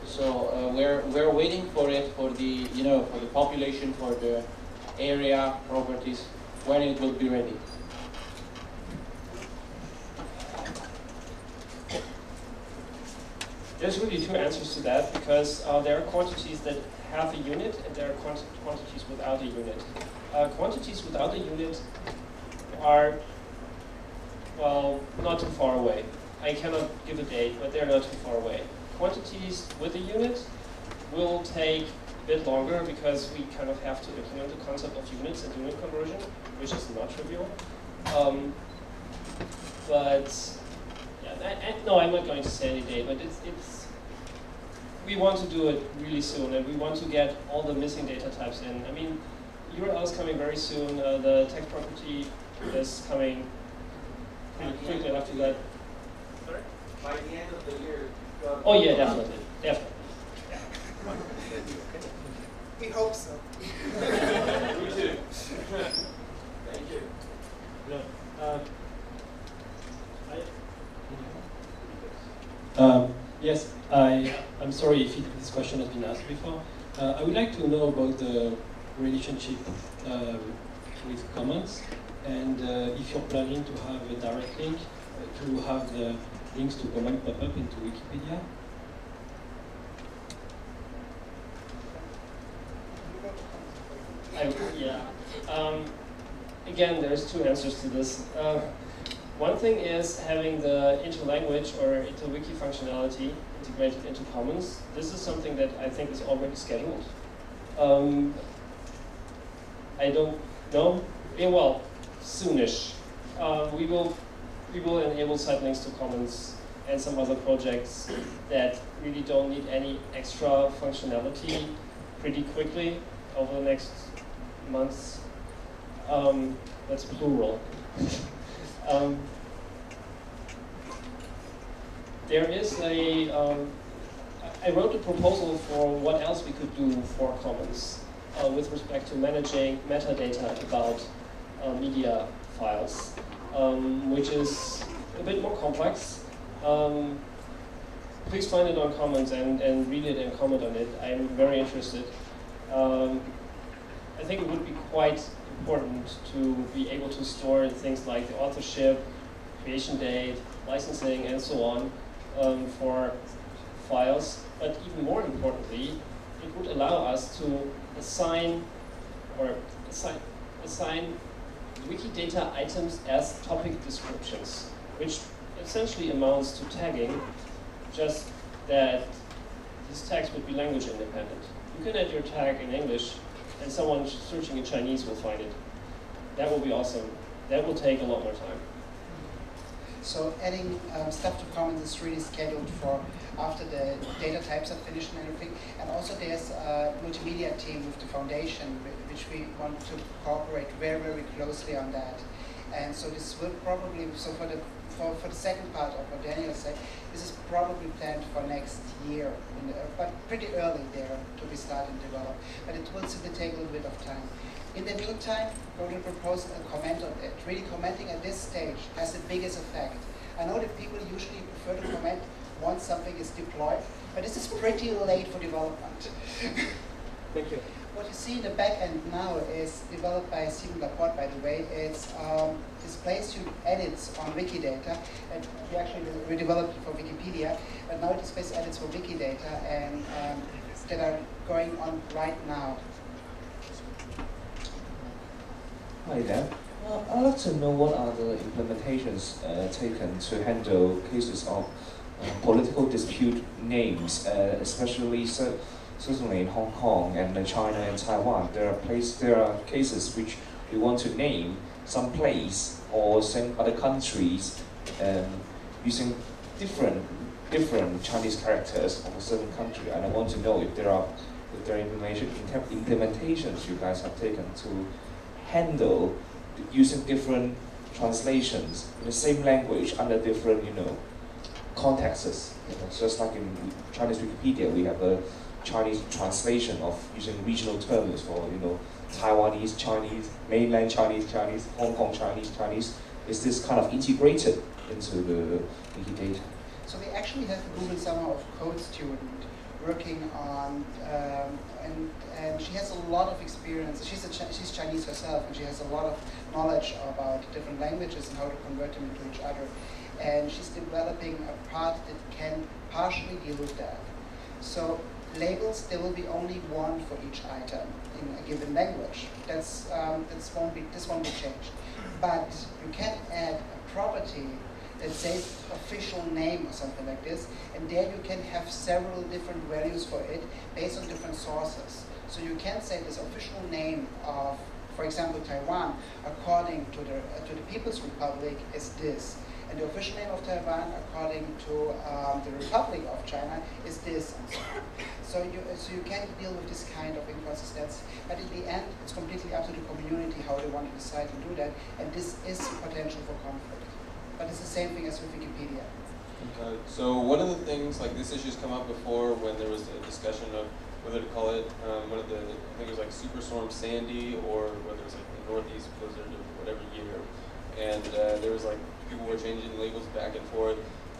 So uh, we're we're waiting for it for the you know for the population for the area properties when it will be ready. There's really two answers to that because uh, there are quantities that have a unit and there are quant quantities without a unit. Uh, quantities without a unit are, well, not too far away. I cannot give a date, but they're not too far away. Quantities with a unit will take a bit longer because we kind of have to implement the concept of units and unit conversion, which is not trivial. Um, but I, I, no, I'm not going to say any date, but it's, it's, we want to do it really soon, and we want to get all the missing data types in. I mean, URL is coming very soon. Uh, the text property is coming pretty quickly after that. Sorry? By the end of the year. Oh yeah, definitely, definitely. We hope so. Me too. Thank you. No. Um, Um, yes, I, I'm sorry if it, this question has been asked before. Uh, I would like to know about the relationship um, with Commons and uh, if you're planning to have a direct link to have the links to Commons pop up into Wikipedia. I, yeah. Um, again, there's two answers to this. Uh, one thing is having the interlanguage or interwiki functionality integrated into Commons. This is something that I think is already scheduled. Um, I don't know. Yeah, well, soonish. Uh, we will we will enable site links to Commons and some other projects that really don't need any extra functionality pretty quickly over the next months. Um, that's plural. Um, there is a, um, I wrote a proposal for what else we could do for Commons. uh, with respect to managing metadata about media files, um, which is a bit more complex. Um, please find it on Commons and, and read it and comment on it. I'm very interested. Um, I think it would be quite important to be able to store things like the authorship, creation date, licensing, and so on um, for files. But even more importantly, it would allow us to assign or assign, assign Wikidata items as topic descriptions, which essentially amounts to tagging, just that this text would be language independent. You can add your tag in English, and someone searching in Chinese will find it. That will be awesome. That will take a lot more time. So adding um, stuff to Commons is really scheduled for after the data types are finished and everything. And also there's a multimedia team with the foundation, which we want to cooperate very, very closely on that. And so this will probably, so for the, for, for the second part of what Daniel said, this is probably planned for next year, the, but pretty early there to be started and developed. But it will simply take a little bit of time. In the meantime, going to propose a comment on it. Really commenting at this stage has the biggest effect. I know that people usually prefer to comment once something is deployed, but this is pretty late for development. Thank you. You see in the back end now is developed by Stephen Laporte, by the way. It's um, displays you edits on Wikidata, and we actually we developed it for Wikipedia, but now it displays edits for Wikidata, and um, that are going on right now. Hi there. Uh, I'd like to know what are the implementations uh, taken to handle cases of uh, political dispute names, uh, especially cer- certainly in Hong Kong and China and Taiwan. There are place, there are cases which we want to name some place or some other countries um, using different different Chinese characters of a certain country, and I want to know if there are if there are implementation, implementations you guys have taken to handle using different translations in the same language under different, you know, contexts. You know, just like in Chinese Wikipedia, we have a Chinese translation of using regional terms for, you know, Taiwanese Chinese, mainland Chinese Chinese, Hong Kong Chinese Chinese. Is this kind of integrated into the Wikidata? So we actually have a Google Summer of Code student working on, um, and, and she has a lot of experience. She's, a she's Chinese herself, and she has a lot of knowledge about different languages and how to convert them into each other. And she's developing a part that can partially deal with that. So labels, there will be only one for each item in a given language. That's, um, that's won't be, this won't be changed. But you can add a property that says official name or something like this, and there you can have several different values for it based on different sources. So you can say this official name of, for example, Taiwan, according to the, uh, to the People's Republic is this. And the official name of Taiwan, according to um, the Republic of China, is this. so. You, so you can deal with this kind of inconsistency. But in the end, it's completely up to the community how they want to decide to do that. And this is potential for conflict. But it's the same thing as with Wikipedia. Uh, so one of the things, like this issue's come up before when there was a discussion of whether to call it um, one of the, I think it was like Superstorm Sandy or whether it was like the Northeast Blizzard or whatever year. And uh, there was like, people were changing labels back and forth.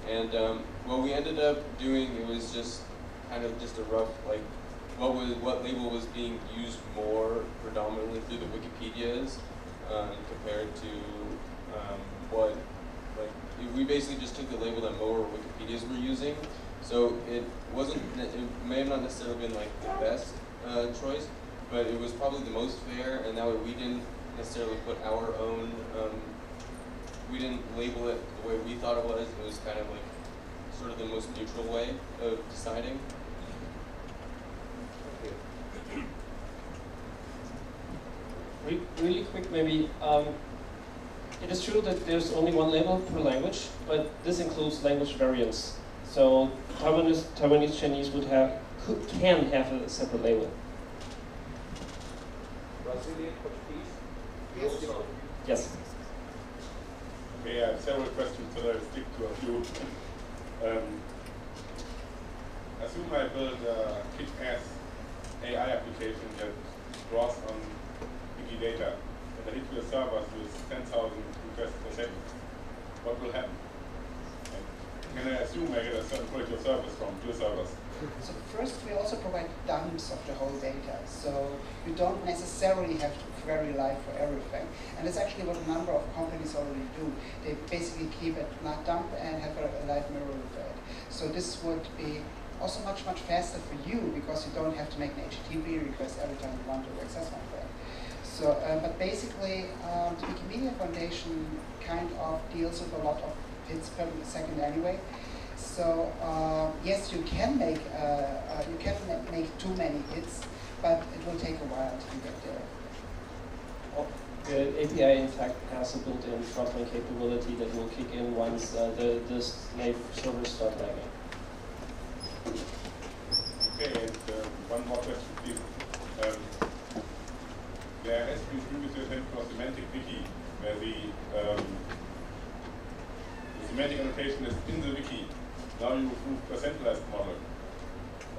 And um, what we ended up doing, it was just kind of just a rough, like, what was what label was being used more predominantly through the Wikipedias um, compared to um, what like we basically just took the label that more Wikipedias were using. So it wasn't it may have not necessarily been like the best uh, choice, but it was probably the most fair, and that way we didn't necessarily put our own um, we didn't label it the way we thought it was. It was kind of like sort of the most neutral way of deciding. Re- really quick, maybe. Um, it is true that there's only one label per language, but this includes language variants. So Taiwanese, Taiwanese Chinese would have could, can have a separate label. Brazilian Portuguese. Yes. Yes. Okay, I have several questions, but I'll stick to a few. Um, assume I build a kick-ass AI application that draws on Wikidata and I hit your servers with 10,000 requests per second, what will happen? Can I assume I get a certain quality of service from your servers? So first, we also provide dumps of the whole data. So you don't necessarily have to query live for everything. And that's actually what a number of companies already do. They basically keep a dump and have a, a live mirror of it. So this would be also much, much faster for you because you don't have to make an HTTP request every time you want to access one thing. So, uh, but basically, um, the Wikimedia Foundation kind of deals with a lot of hits per second anyway. So uh, yes, you can make uh, uh, you can make too many hits, but it will take a while to get there. Well, the API, in fact, has a built-in throttling capability that will kick in once uh, the, the slave servers start lagging. Okay, and um, one more question, please. Um, there has been previously attempt for semantic wiki, where the, um, the semantic annotation is in the wiki. Now you move to a centralized model.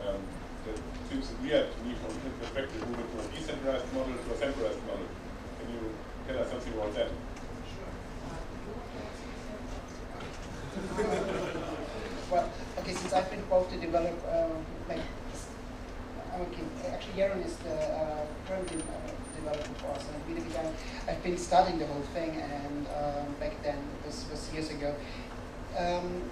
Um, that seems weird to me from perspective, moving from a decentralized model to a centralized model. Can you tell us something about that? Sure. Well, okay, since I've been both the developer, uh, like, okay, actually Jeroen is the uh, developing for us, and we began, I've been studying the whole thing, and um, back then, this was years ago. Um,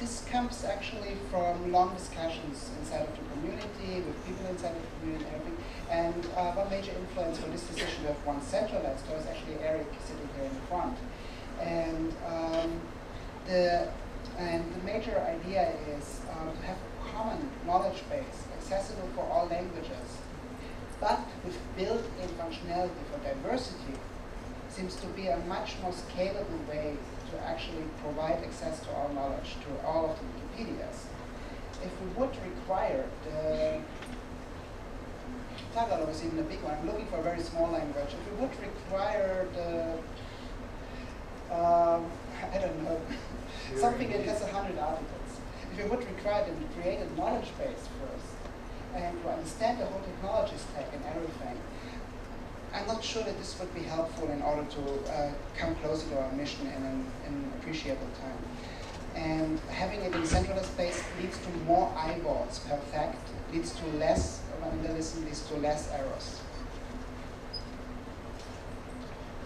this comes actually from long discussions inside of the community, with people inside of the community and everything. And uh, one major influence for this decision of one centralized store is actually Erik sitting here in the front. And um, the and the major idea is uh, to have a common knowledge base accessible for all languages, but with built-in functionality for diversity seems to be a much more scalable way to actually provide access to our knowledge, to all of the Wikipedias. If we would require the Tagalog is even a big one. I'm looking for a very small language. If we would require the, um, I don't know, something that has a hundred articles. If we would require them to create a knowledge base first and to understand the whole technology stack and everything, I'm not sure that this would be helpful in order to uh, come closer to our mission in an, in appreciable time. And having it in centralized space leads to more eyeballs per fact, leads to less vandalism, leads to less errors.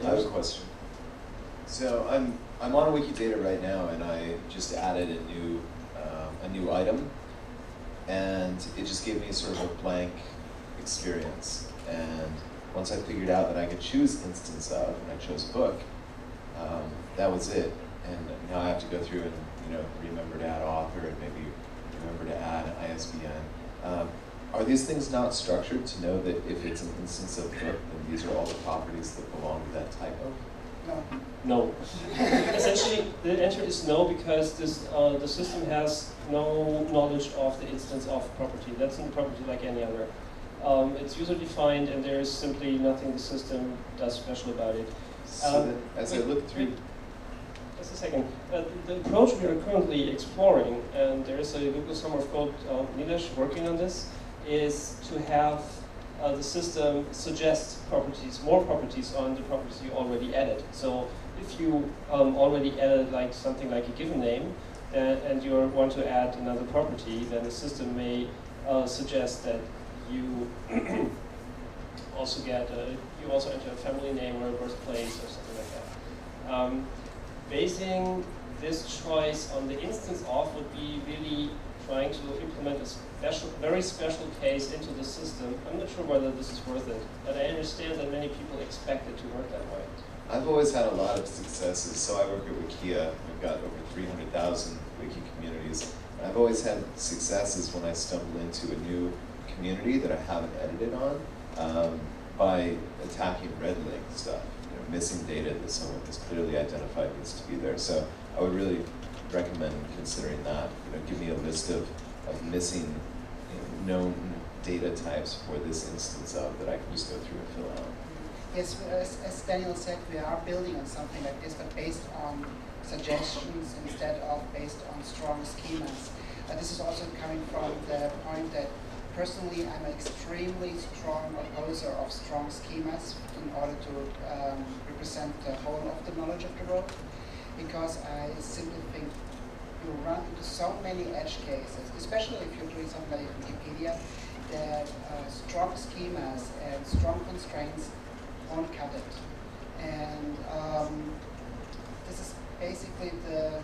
I have a question. So I'm I'm on Wikidata right now, and I just added a new um, a new item, and it just gave me sort of a blank experience. And once I figured out that I could choose instance of, and I chose book, um, that was it. And now I have to go through and you know remember to add author and maybe remember to add ISBN. Um, are these things not structured to know that if it's an instance of book, then these are all the properties that belong to that typo? No. No. Essentially, the answer is no because this uh, the system has no knowledge of the instance of property. That's a property like any other. Um, it's user defined, and there is simply nothing the system does special about it. So Um, as I look through, Just a second. Uh, the approach we are currently exploring, and there is a Google Summer of Code uh, Nilesh working on this, is to have uh, the system suggest properties, more properties on the properties you already added. So if you um, already added like something like a given name, uh, and you want to add another property, then the system may uh, suggest that you also get a, you also enter a family name or a birthplace or something like that. Um, basing this choice on the instance of would be really trying to implement a special, very special case into the system. I'm not sure whether this is worth it, but I understand that many people expect it to work that way. I've always had a lot of successes. So I work at Wikia. We've got over 300,000 wiki communities. And I've always had successes when I stumble into a new community that I haven't edited on um, by attacking red link stuff, you know, missing data that someone has clearly identified needs to be there. So I would really recommend considering that. You know, give me a list of, of missing you know, known data types for this instance of that I can just go through and fill out. Yes, as, as Daniel said, we are building on something like this, but based on suggestions instead of based on strong schemas. Uh, this is also coming from the point that personally, I'm an extremely strong opposer of strong schemas in order to um, represent the whole of the knowledge of the world, because I simply think you run into so many edge cases, especially if you're doing something like Wikipedia, that uh, strong schemas and strong constraints won't cut it. And um, this is basically the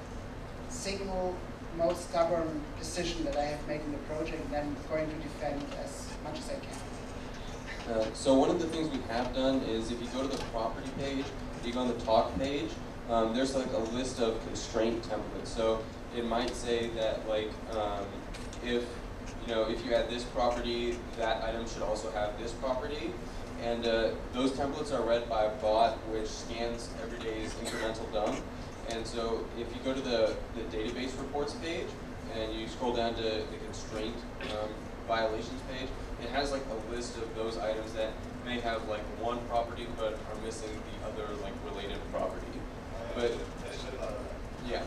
single most stubborn decision that I have made in the project, and I'm going to defend as much as I can. Uh, so one of the things we have done is if you go to the property page, you go on the talk page, um, there's like a list of constraint templates. So it might say that like um, if you know if you add this property, that item should also have this property. And uh, those templates are read by a bot which scans every day's incremental dump. And so if you go to the, the database reports page and you scroll down to the constraint um, violations page, it has like a list of those items that may have like one property but are missing the other like related property. But yeah.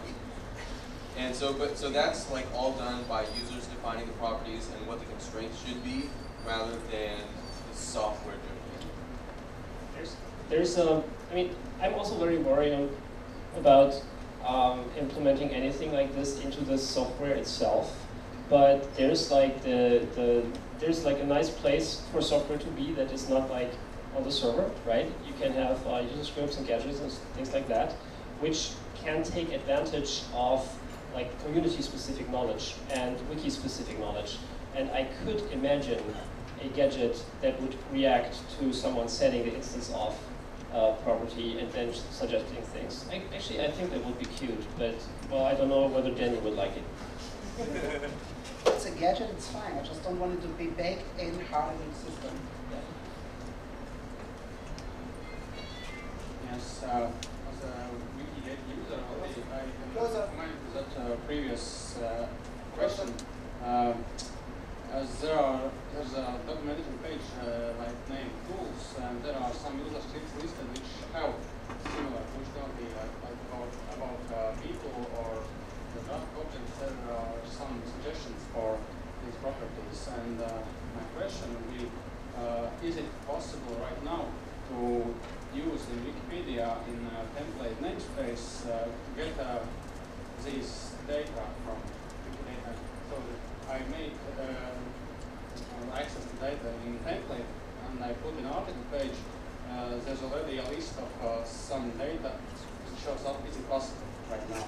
And so but so that's like all done by users defining the properties and what the constraints should be rather than the software doing it. There's, there's a, I mean, I'm also very worried about um, implementing anything like this into the software itself. But there's like the, the there's like a nice place for software to be that is not like on the server, right? You can have uh, user scripts and gadgets and things like that, which can take advantage of like community-specific knowledge and wiki-specific knowledge. And I could imagine a gadget that would react to someone setting the instance of uh, property and then suggesting things. I, actually, I think that would be cute, but well, I don't know whether Denny would like it. it's a gadget, it's fine. I just don't want it to be baked in hard in the system. Yes, uh, as a Wikidata user, I can comment that uh, previous uh, question. Um, there are there's a documentation page uh, like named tools, and there are some user scripts listed which have similar functionality, like, like about about uh, people or the draft objects. There are some suggestions for these properties, and uh, my question would be: uh, Is it possible right now to use in Wikipedia in template namespace uh, to get uh, these data from I make uh, access to data in template and I put an article page, uh, there's already a list of uh, some data that shows up. Is it possible right now?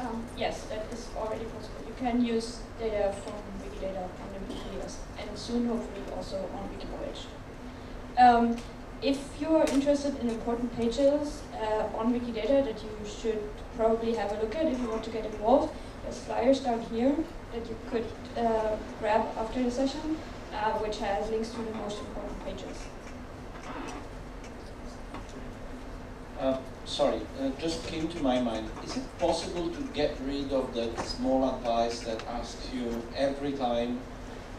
Um, yes, that is already possible. You can use data from Wikidata on the Wikidata and soon hopefully also on WikiVoyage. Um, if you're interested in important pages uh, on Wikidata that you should probably have a look at if you want to get involved, there's flyers down here that you could uh, grab after the session, uh, which has links to the most important pages. Uh, sorry, uh, just came to my mind. Is it possible to get rid of that small advice that asks you every time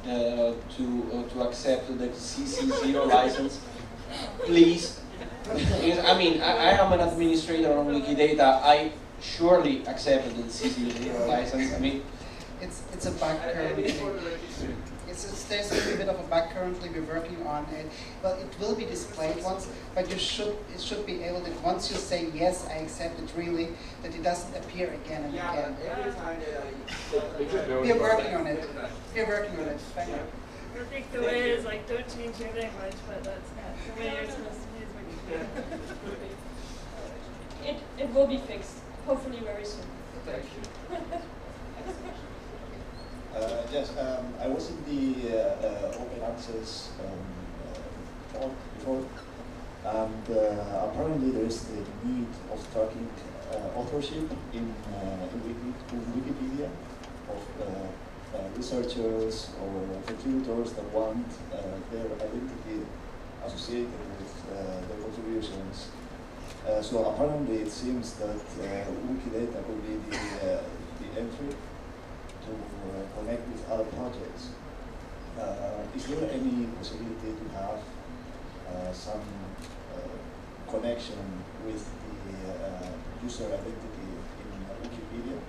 uh, to uh, to accept the CC0 license? Please. I mean, I, I am an administrator on Wikidata. I surely accepted the CC0 license. I mean, it's it's a bug currently. It's, it's, there's a little bit of a bug currently. We're working on it, but it will be displayed once. But you should it should be able that once you say yes, I accept it really, that it doesn't appear again and again. We're working on it. We're working on it. Thank you. I think the way is like don't change your language, but that's not the way you're supposed to use Wikipedia. it it will be fixed, hopefully very soon. Thank you. Uh, yes, um, I was in the uh, uh, open access um, uh, talk before, and apparently there is the need of tracking authorship in, in, in, Wikipedia of researchers or contributors that want their identity associated with their contributions. so apparently it seems that Wikidata could be the, the entry to uh, connect with other projects. Uh, is there any possibility to have uh, some connection with the user identity in Wikipedia?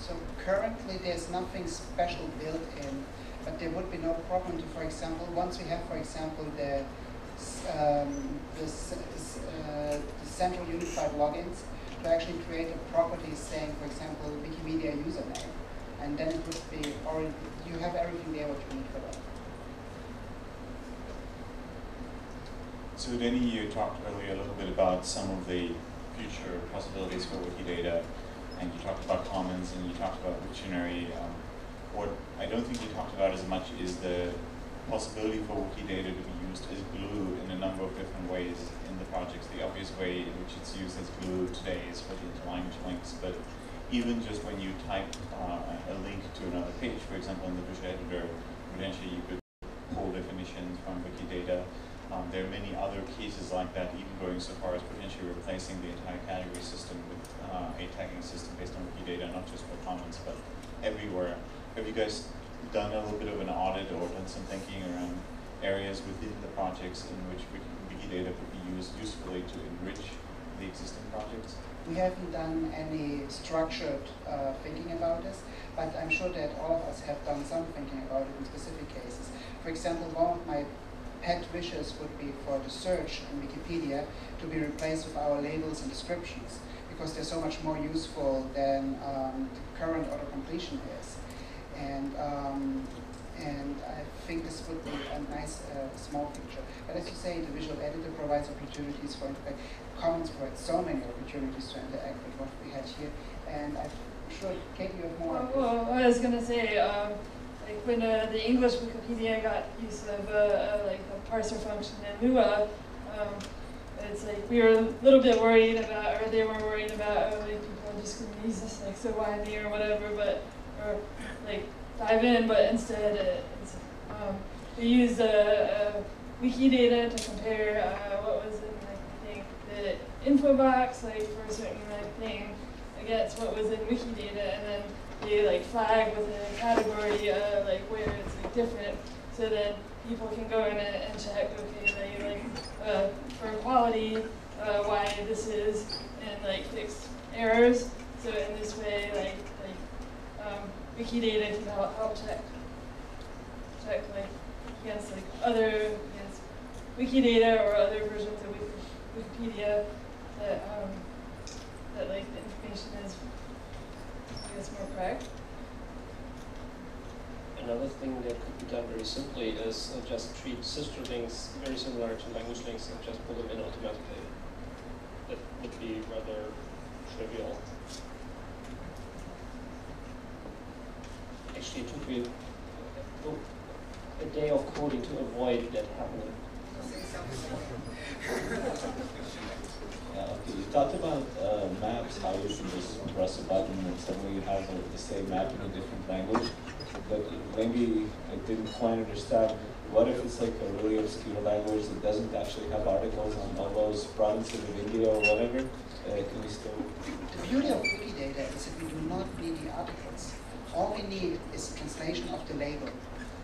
So currently there's nothing special built in, but there would be no problem to, for example, once we have, for example, the um, the, uh, the central unified logins to actually create a property saying, for example, Wikimedia username, and then it would be already you have everything there what you need for that. So Denny, you talked earlier a little bit about some of the future possibilities for Wikidata, and you talked about commons and you talked about Wiktionary. Um, what I don't think you talked about as much is the possibility for Wikidata to be used as glue in a number of different ways projects. The obvious way in which it's used as glue today is for the interlanguage links, but even just when you type uh, a link to another page, for example, in the visual editor, potentially you could pull definitions from Wikidata. Um, there are many other cases like that, even going so far as potentially replacing the entire category system with uh, a tagging system based on Wikidata, not just for commons, but everywhere. Have you guys done a little bit of an audit or done some thinking around areas within the projects in which Wikidata could usefully to enrich the existing projects? We haven't done any structured uh, thinking about this, but I'm sure that all of us have done some thinking about it in specific cases. For example, one of my pet wishes would be for the search in Wikipedia to be replaced with our labels and descriptions, because they're so much more useful than um, the current auto-completion is. And um, and I think this would be a nice uh, small feature. But as you say, the visual editor provides opportunities for interact. Commons provides so many opportunities to interact with what we had here. And I'm sure, Kate, you have more. Well, well I was going to say, um, like when uh, the English Wikipedia got use of uh, like a parser function in Lua, um, it's like we were a little bit worried about, or they were worried about, oh, like people are just going to use this like so widely or whatever, but or like dive in, but instead it, it's, um, we used uh, uh, Wikidata to compare uh, what was in like, I think the info box like for a certain like thing against what was in Wikidata, and then they like flag with a category of like where it's like different, so then people can go in and, and check okay they like uh, for quality uh, why this is and like fix errors. So in this way, like like um, Wikidata can help, help check, check like against like other against Wikidata or other versions of Wikipedia that um, that like the information is I guess more correct. Another thing that could be done very simply is uh, just treat sister links very similar to language links and just pull them in automatically. That would be rather trivial. Actually it took me a day of coding to avoid that happening. Yeah, okay. You talked about uh, maps, how you can just press a button and suddenly you have a, the same map in a different language. But maybe I didn't quite understand. What if it's like a really obscure language that doesn't actually have articles on all those provinces of India or whatever? Uh, can we still? The beauty of Wikidata is that we do not need the articles. All we need is translation of the label.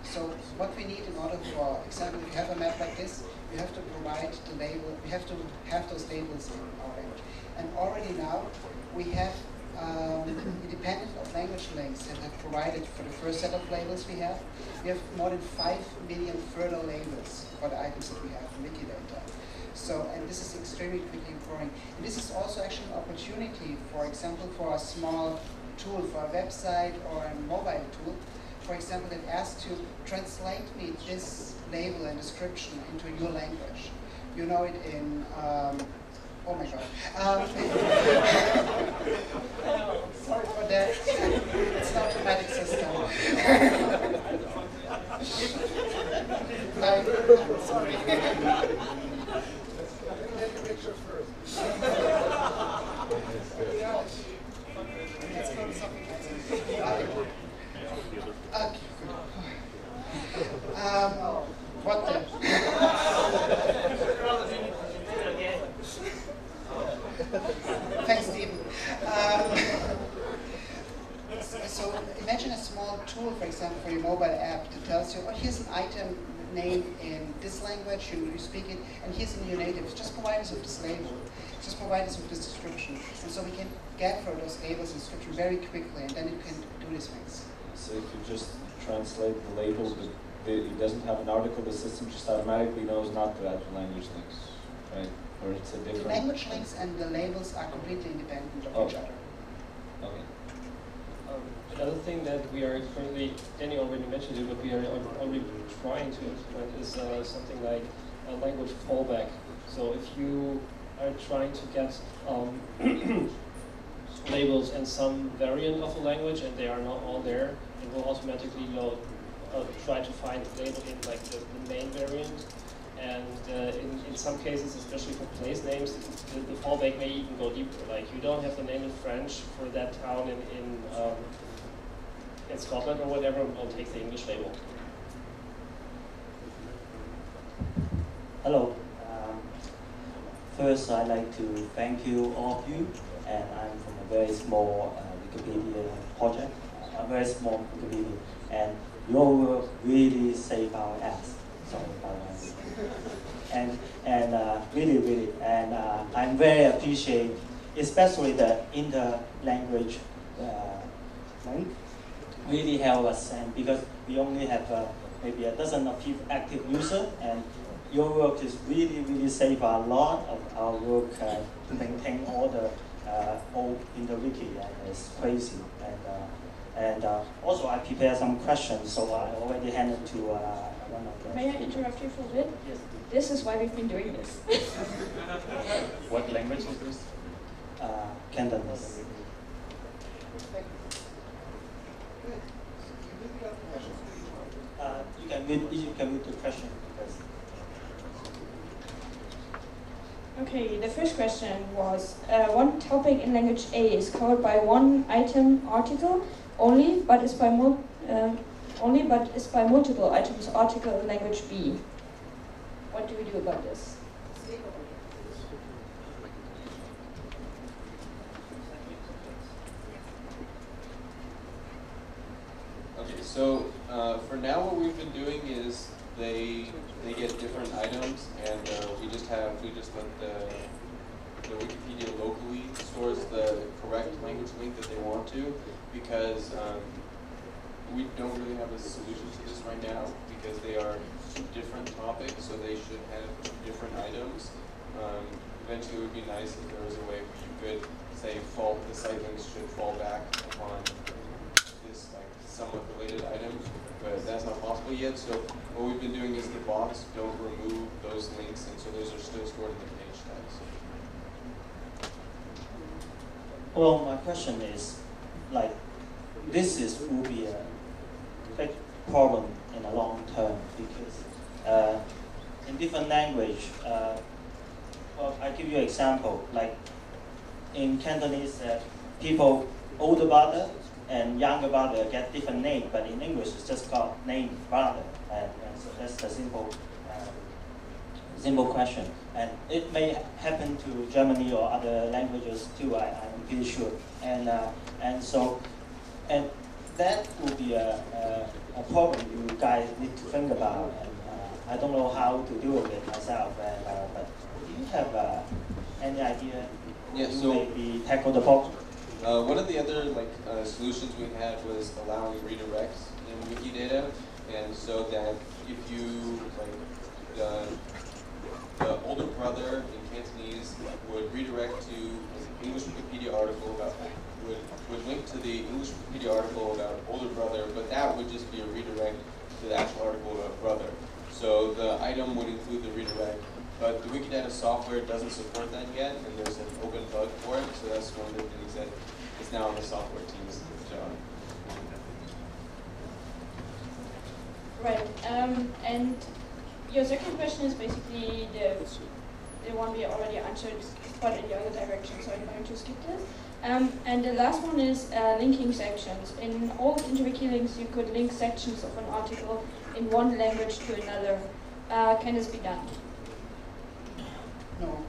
So what we need in order, for example, if you have a map like this, you have to provide the label, we have to have those labels in our language. And already now, we have, um, independent of language links that have provided for the first set of labels we have, we have more than 5 million further labels for the items that we have in Wikidata. So, and this is extremely quickly growing. And this is also actually an opportunity, for example, for a small tool for a website or a mobile tool, for example, that asks you, translate me this label and description into your language. You know it in, um, oh my god. Um, sorry for that. It's not a automatic system. I'm sorry. Take a picture first. Let's go to something Okay. Um, what the? Thanks, Stephen. Um, so imagine a small tool, for example, for your mobile app that tells you, oh, here's an item name in this language, you, you speak it, and here's in your native. Just provide us with this label. just provide us with this description. And so we can get for those labels and description very quickly, and then it can do these things. So if you just translate the label, but the- it doesn't have an article, the system just automatically knows not to add the language links, right? Or it's a The different. language links and the labels are completely independent of Oh. each other. Okay. Um, Another thing that we are currently, Denny already mentioned it, but we are al- already trying to implement is uh, something like a language fallback. So if you are trying to get um, labels in some variant of a language and they are not all there, it will automatically load, uh, try to find the label in like the, the main variant. And uh, in, in some cases, especially for place names, the, the fallback may even go deeper. Like you don't have the name in French for that town in, in, um, in Scotland or whatever, we'll take the English label. Hello. First, I'd like to thank you, all of you, and I'm from a very small uh, Wikipedia project, a very small Wikipedia, and your work really saved our ass. Sorry that. And and uh, really, really, and uh, I'm very appreciate, especially the inter-language uh, link really help us, and because we only have uh, maybe a dozen of active user, and your work is really, really save a lot of our work uh, to maintain all the uh, all in the wiki, and it's crazy. And uh, and uh, also I prepared some questions, so I already handed to uh, one of them. May I interrupt you for a bit? Yes. This is why we've been doing this. What language is this? Uh, Cantonese. Uh, you can read, you can read the question because. Okay, the first question was, uh, one topic in language A is covered by one item article only, but is by mul- uh, only but is by multiple items article in language B. What do we do about this? Okay, so uh, for now, what we've been doing is they they get different items, and uh, we just have we just let the the Wikipedia locally stores the correct language link that they want to, because um, we don't really have a solution to this right now because they are different topics, so they should have different items. Um, eventually, it would be nice if there was a way where you could say fall the site links should fall back upon this like somewhat related item, but that's not possible yet. So what we've been doing is the box don't remove those links, and so those are still stored in the page tags. Well, my question is, like, this is will be a big problem in the long term because uh, in different language, uh, well, I give you an example. Like in Cantonese, uh, people older brother and younger brother get different name, but in English it's just called name brother, and, and so that's a simple. Uh, simple question. And it may happen to Germany or other languages too, I, I'm pretty sure. And, uh, and so, and that will be a, a, a problem you guys need to think about. And uh, I don't know how to deal with it myself, and, uh, but do you have uh, any idea Yeah, you so- maybe tackle the problem? Uh, one of the other like uh, solutions we had was allowing redirects in Wikidata, and so that if you like the the older brother in Cantonese would redirect to an English Wikipedia article about would would link to the English Wikipedia article about older brother, but that would just be a redirect to the actual article about brother. So the item would include the redirect, but the Wikidata software doesn't support that yet, and there's an open bug for it. So that's one of the things that is now on the software team's job. Right. Um, and your second question is basically the the one we already answered, but in the other direction. So I'm going to skip this. Um, and the last one is uh, linking sections. In old InterWiki links, you could link sections of an article in one language to another. Uh, can this be done? No.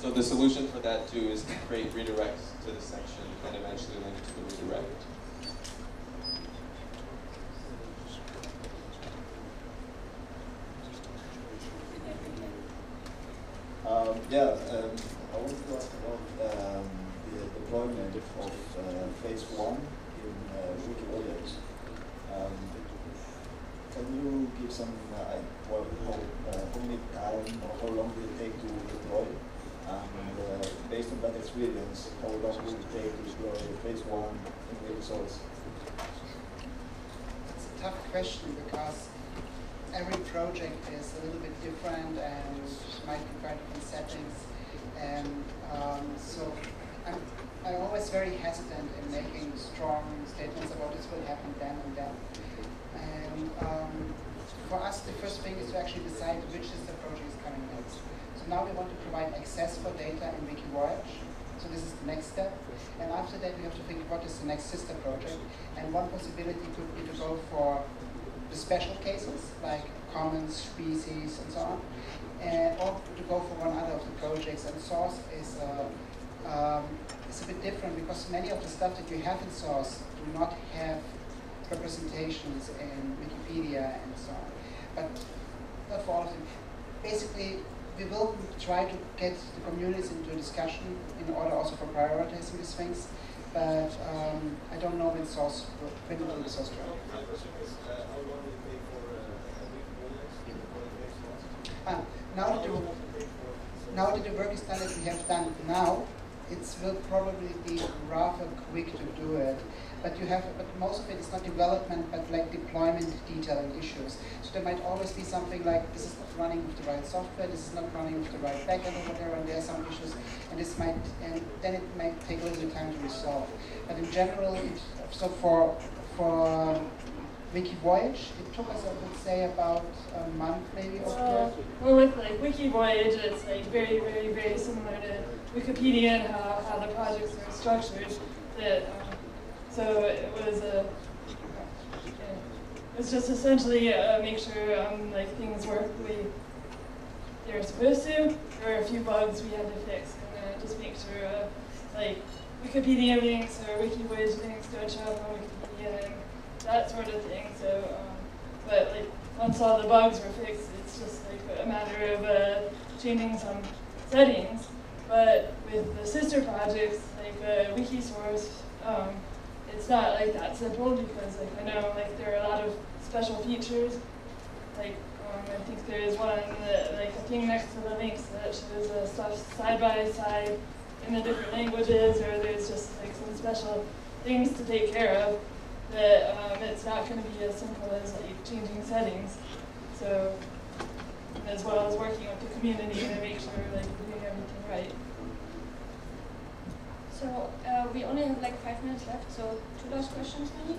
So the solution for that too is to create redirects to the section and eventually link to the redirect. Um, Yeah, um, I wanted to ask about um, the deployment of uh, phase one in uh, WikiVoyage. Um, can you give some, uh, well, how, uh, how many time or how long did it take to deploy? And uh, based on that experience, how long will it take to deploy phase one in Wiki source? It's a tough question because every project is a little bit different and might require different And um, so I'm, I'm always very hesitant in making strong statements about this will happen then and then. And um, for us, the first thing is to actually decide which is the project is coming next. So now we want to provide access for data in WikiVoyage. So this is the next step. And after that, we have to think what is the next sister project. And one possibility could be to go for the special cases, like Commons species and so on, and or to go for one other of the projects. And source is uh, um, is a bit different because many of the stuff that you have in source do not have representations in Wikipedia and so on. But not for all of them. Basically, we will try to get the communities into a discussion in order also for prioritizing these things. But um, I don't know when source when will the source drive. Now that the now that the work is done that we have done now, it will probably be rather quick to do it. But you have, but most of it is not development, but like deployment detailing issues. So there might always be something like this is not running with the right software, this is not running with the right backend or whatever, and there are some issues, and this might, and then it might take a little bit of time to resolve. But in general, it, so for for WikiVoyage, it took us, I would say, about a month maybe Uh, well, with like WikiVoyage, it's like very, very, very similar to Wikipedia and how, how the projects are structured. That um, so it was a. It's just essentially uh, make sure um, like things work the way they're supposed to. There were a few bugs we had to fix, and uh, just make sure uh, like Wikipedia links or WikiVoyage links don't show up on Wikipedia and that sort of thing. So, um, but like once all the bugs were fixed, it's just like a matter of uh, changing some settings. But with the sister projects, like uh, Wikisource, um, it's not like that simple because like I know like there are a lot of special features. Like um, I think there is one that like a thing next to the links that shows uh, stuff side by side in the different languages, or there's just like some special things to take care of that um, it's not going to be as simple as like changing settings. So as well as working with the community to make sure like we're doing everything right. So uh, we only have like five minutes left, so two last questions maybe?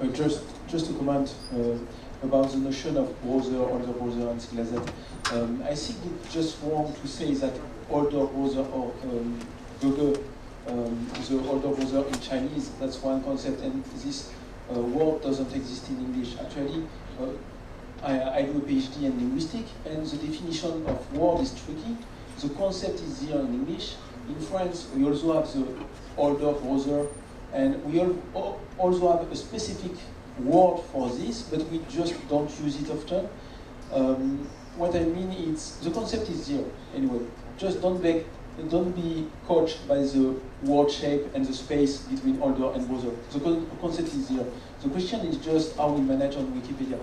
Uh, just, just to comment uh, about the notion of browser, older browser, and things like that. Um, I think it's just wrong to say that older browser or um, Google, um, the older browser in Chinese, that's one concept, and this uh, word doesn't exist in English. Actually, uh, I, I do a PhD in linguistics, and the definition of word is tricky. The concept is here in English. In France, we also have the older browser, and we al also have a specific word for this, but we just don't use it often. Um, what I mean is, the concept is here, anyway. Just don't be, don't be coached by the word shape and the space between older and browser. The concept is here. The question is just how we manage on Wikipedia.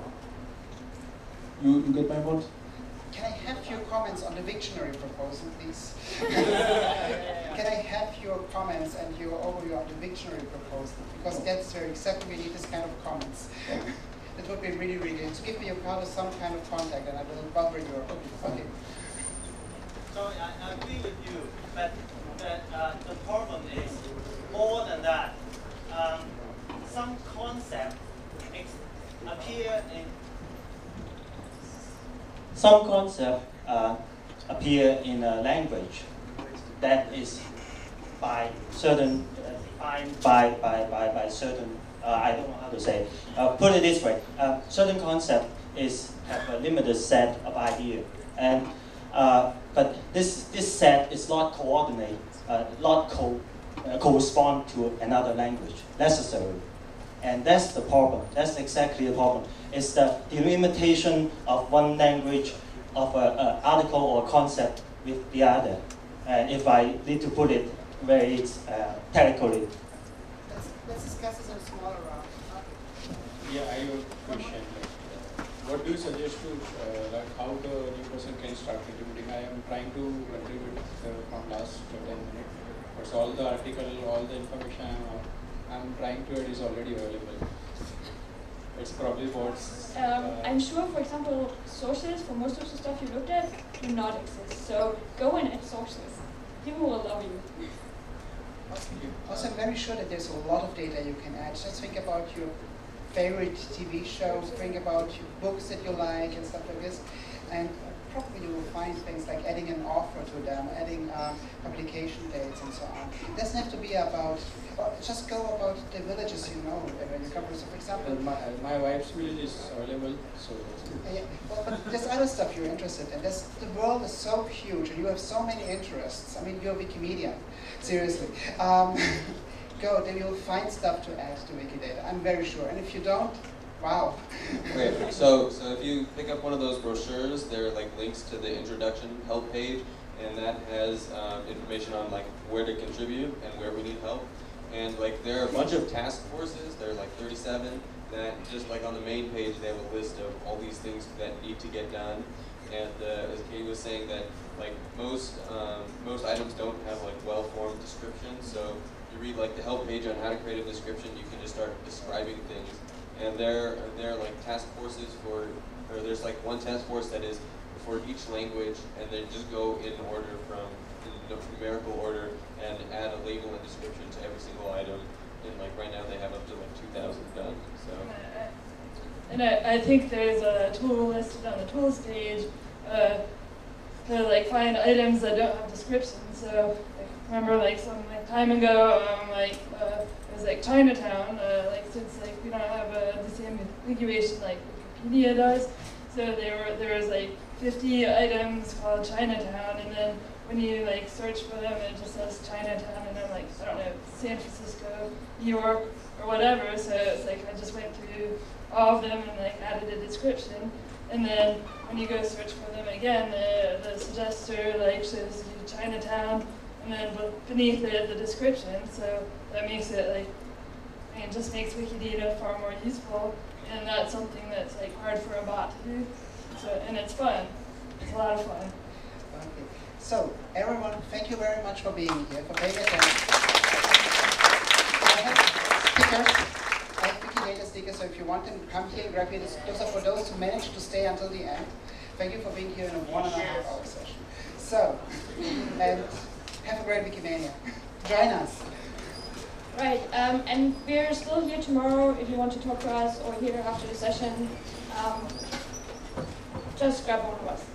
You, you get my point? Can I have your comments on the Wiktionary proposal, please? Can I have your comments and your overview on the Wiktionary proposal? Because that's where exactly we need this kind of comments. That would be really, really, to give me a part of some kind of contact and I will bother you. Okay. okay. So I, I agree with you, but that uh, the problem is more than that. Um, some concept appear in some concept uh, appear in a language that is by certain uh, by, by, by, by certain uh, I don't know how to say. Uh, put it this way: uh, certain concept is have a limited set of idea, and but this this set is not coordinate, uh, not co correspond to another language necessarily, and that's the problem. That's exactly the problem. It's the delimitation of one language of an article or concept with the other. And if I need to put it where it's uh, technically. Let's, let's discuss this in a smaller round. Yeah, I have a question. What do you suggest to, uh, like, how the new person can start contributing? I am trying to contribute uh, from last 10 minutes. But all the article, all the information I'm, I'm trying to add is already available. It's probably what's. Um, uh, I'm sure, for example, sources for most of the stuff you looked at do not exist. So go and add sources. People will love you. Also, I'm very sure that there's a lot of data you can add. Just think about your favorite TV shows, think about your books that you like and stuff like this. And probably you will find things like adding an author to them, adding um, publication dates and so on. It doesn't have to be about, uh, just go about the villages you know when you cover. So for example, uh, my, my wife's village is available, so. yeah, well, but there's other stuff you're interested in. There's, the world is so huge and you have so many interests. I mean, you're a Wikimedia, seriously. Um, go, then you'll find stuff to add to Wikidata, I'm very sure. And if you don't, wow. Okay, so so if you pick up one of those brochures, there are like links to the introduction help page, and that has um, information on like where to contribute and where we need help. And like there are a bunch of task forces, there are like 37, that just like on the main page they have a list of all these things that need to get done. And uh, as Katie was saying that like most um, most items don't have like well-formed descriptions, so you read like the help page on how to create a description, you can just start describing things and there there are like task forces for or there's like one task force that is for each language and then just go in order from in numerical order and add a label and description to every single item and like right now they have up to like 2000 done so And I, I think there's a tool listed on the tools page uh, to like find items that don't have descriptions. So like, remember like some time ago, um, like uh, like Chinatown. Uh, like since like we don't have uh, the same configuration like Wikipedia does, so there were there was like 50 items called Chinatown, and then when you like search for them, it just says Chinatown, and then like I don't know San Francisco, New York, or whatever. So it's like I just went through all of them and like added a description. And then when you go search for them again, the, the suggester like shows you Chinatown, and then beneath it the description. So that makes it like, it just makes Wikidata far more useful, and that's something that's like hard for a bot to do. So and it's fun. It's a lot of fun. Okay. So, everyone, thank you very much for being here, for paying attention. I have Wikidata stickers, so if you want them, come here and grab. Those are for those who managed to stay until the end. Thank you for being here in a one and a half hour session. So, and have a great Wikimania. Join us. Right, um, and we're still here tomorrow if you want to talk to us or here after the session. Um, just grab one of us.